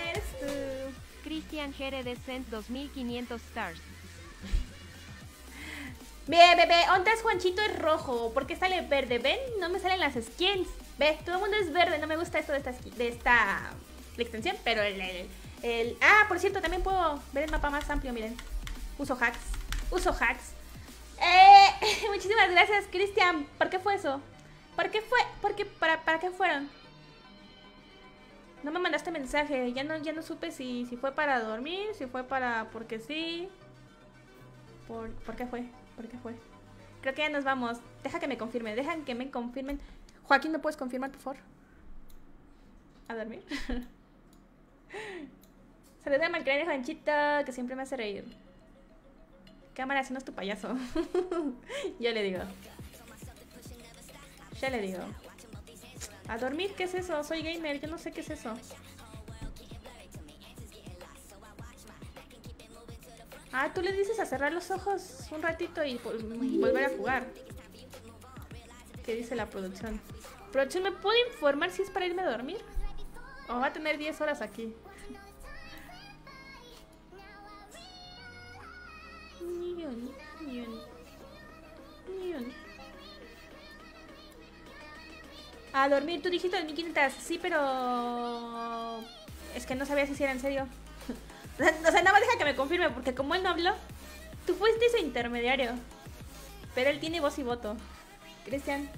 eres tú. Christian Jere Descent 2500 stars. Bien, bebé, ondas Juanchito es rojo. ¿Por qué sale verde? ¿Ven? No me salen las skins. Ve, todo el mundo es verde. No me gusta esto de esta, de esta extensión, pero el, el, el, Ah, por cierto, también puedo ver el mapa más amplio, miren. Uso hacks. Uso hacks. Eh, muchísimas gracias, Cristian. ¿Por qué fue eso? ¿Por qué fue? ¿Por qué? ¿Para, para qué fueron? No me mandaste mensaje. Ya no, ya no supe si, si fue para dormir, si fue para... porque sí. ¿Por, ¿por qué fue? ¿Por qué fue? Creo que ya nos vamos. Deja que me confirme. Dejan que me confirmen. Joaquín, ¿me puedes confirmar, por favor? A dormir. Saludos a Malcrane Juanchito, que siempre me hace reír. Cámara, si no es tu payaso. Yo le digo. Ya le digo. A dormir, ¿qué es eso? Soy gamer, yo no sé qué es eso. Ah, tú le dices a cerrar los ojos un ratito y volver a jugar. ¿Qué dice la producción? ¿Producción me puede informar si es para irme a dormir? ¿O va a tener 10 horas aquí? A dormir, tú dijiste 1500, sí, pero... Es que no sabía si era en serio. o sea, nada más deja que me confirme, porque como él no habló, tú fuiste ese intermediario. Pero él tiene voz y voto. Cristian,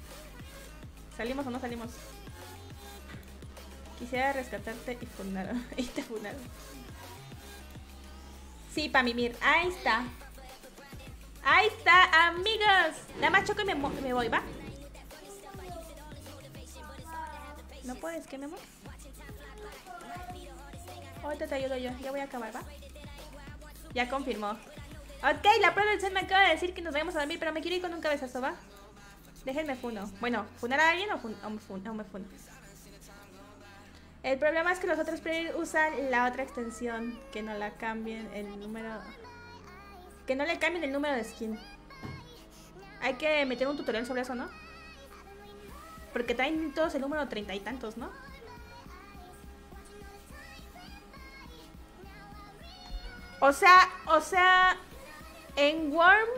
¿salimos o no salimos? Quisiera rescatarte y fundar. y te fundaron. Sí, para mimir. Ahí está. Ahí está, amigos. Nada más choco y me, voy, ¿va? ¿No puedes que me voy? Ahorita te ayudo yo. Ya voy a acabar, ¿va? Ya confirmó. Ok, la producción me acaba de decir que nos vayamos a dormir, pero me quiero ir con un cabezazo, ¿va? Déjenme funo. Bueno, ¿funar a alguien o, fun o, me, funo, o me funo? El problema es que los otros players usan la otra extensión. Que no la cambien el número... Que no le cambien el número de skin. Hay que meter un tutorial sobre eso, ¿no? Porque traen todos el número treinta y tantos, ¿no? O sea, o sea, en Warm,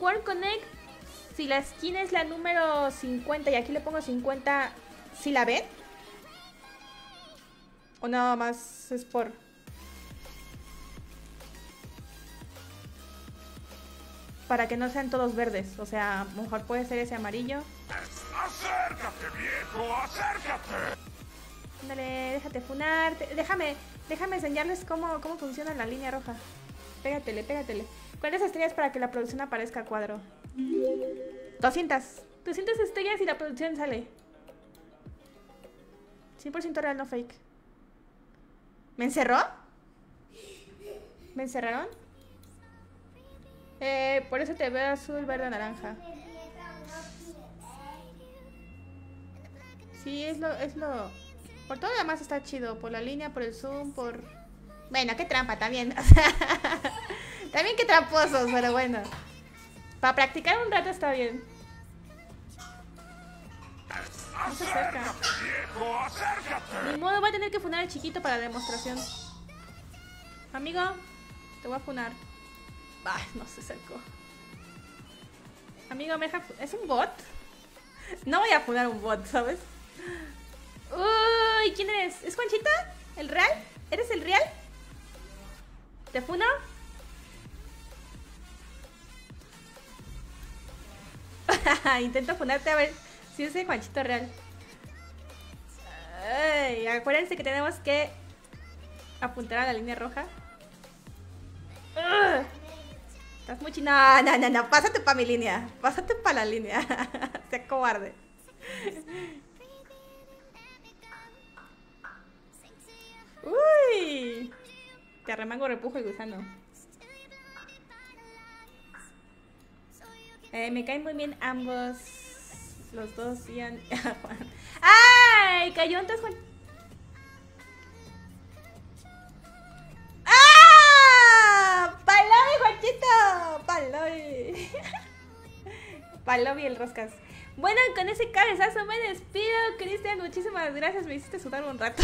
Warm Connect, si la skin es la número 50 y aquí le pongo 50, ¿sí la ven? ¿O nada más es por...? Para que no sean todos verdes, o sea, mejor puede ser ese amarillo. ¡Acércate, viejo! ¡Acércate! Ándale, déjate funar. Déjame, déjame enseñarles cómo, cómo funciona la línea roja. Pégatele, pégatele. ¿Cuántas estrellas para que la producción aparezca a cuadro? 200. 200 estrellas y la producción sale. 100% real, no fake. ¿Me encerró? ¿Me encerraron? Eh, por eso te veo azul, verde, naranja. Sí, es lo, es lo... Por todo lo demás está chido. Por la línea, por el zoom, por... Bueno, qué trampa también. también qué tramposos, pero bueno. Para practicar un rato está bien. Ni modo, voy a tener que funar al chiquito para la demostración. Amigo, te voy a funar. Ay, no se acercó. Amigo, me deja... ¿Es un bot? No voy a funar un bot, ¿sabes? Uy, ¿quién eres? ¿Es Juanchita? ¿El real? ¿Eres el real? ¿Te funo? Intento funarte a ver si es el Juanchito real. Acuérdense que tenemos que apuntar a la línea roja. Estás muy. No, no, no, pásate para mi línea. Pásate para la línea. Sea cobarde. Uy. Te arremango, repujo y gusano. Eh, me caen muy bien ambos. Los dos, Ian. ¡Ay! Cayó entonces ¡Palomi, Juanchito! ¡Palomi! Palomi el roscas. Bueno, con ese cabezazo me despido, Cristian. Muchísimas gracias, me hiciste sudar un rato.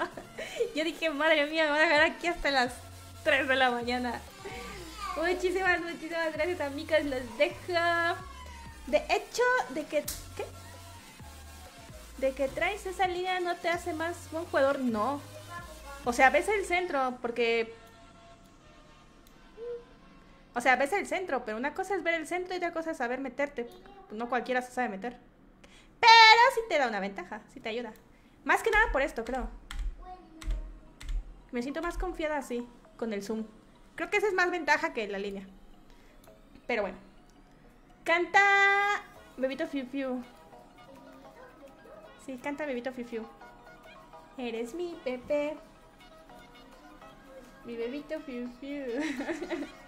Yo dije, madre mía, me van a dejar aquí hasta las 3 de la mañana. Muchísimas, muchísimas gracias, amigas. Los dejo. De hecho, de que. ¿Qué? De que traes esa línea no te hace más buen jugador, no. O sea, ves el centro, porque. O sea, ves el centro, pero una cosa es ver el centro y otra cosa es saber meterte. No cualquiera se sabe meter. Pero sí te da una ventaja, sí te ayuda. Más que nada por esto, creo. Me siento más confiada así, con el zoom. Creo que esa es más ventaja que la línea. Pero bueno. Canta Bebito Fiu Fiu. Sí, canta Bebito Fiu Fiu. Eres mi Pepe. Mi bebito Fiu Fiu.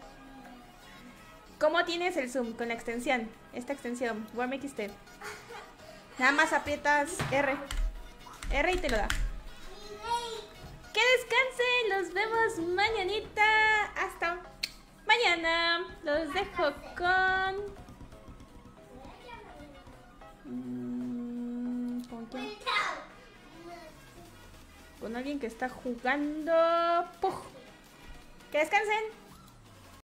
¿Cómo tienes el zoom? Con la extensión. Esta extensión. Warm XT. Nada más aprietas R. R y te lo da. Que descansen. Los vemos mañanita. Hasta mañana. Los dejo con. Mm, ¿Con quién? Con alguien que está jugando. ¡Puf! Que descansen.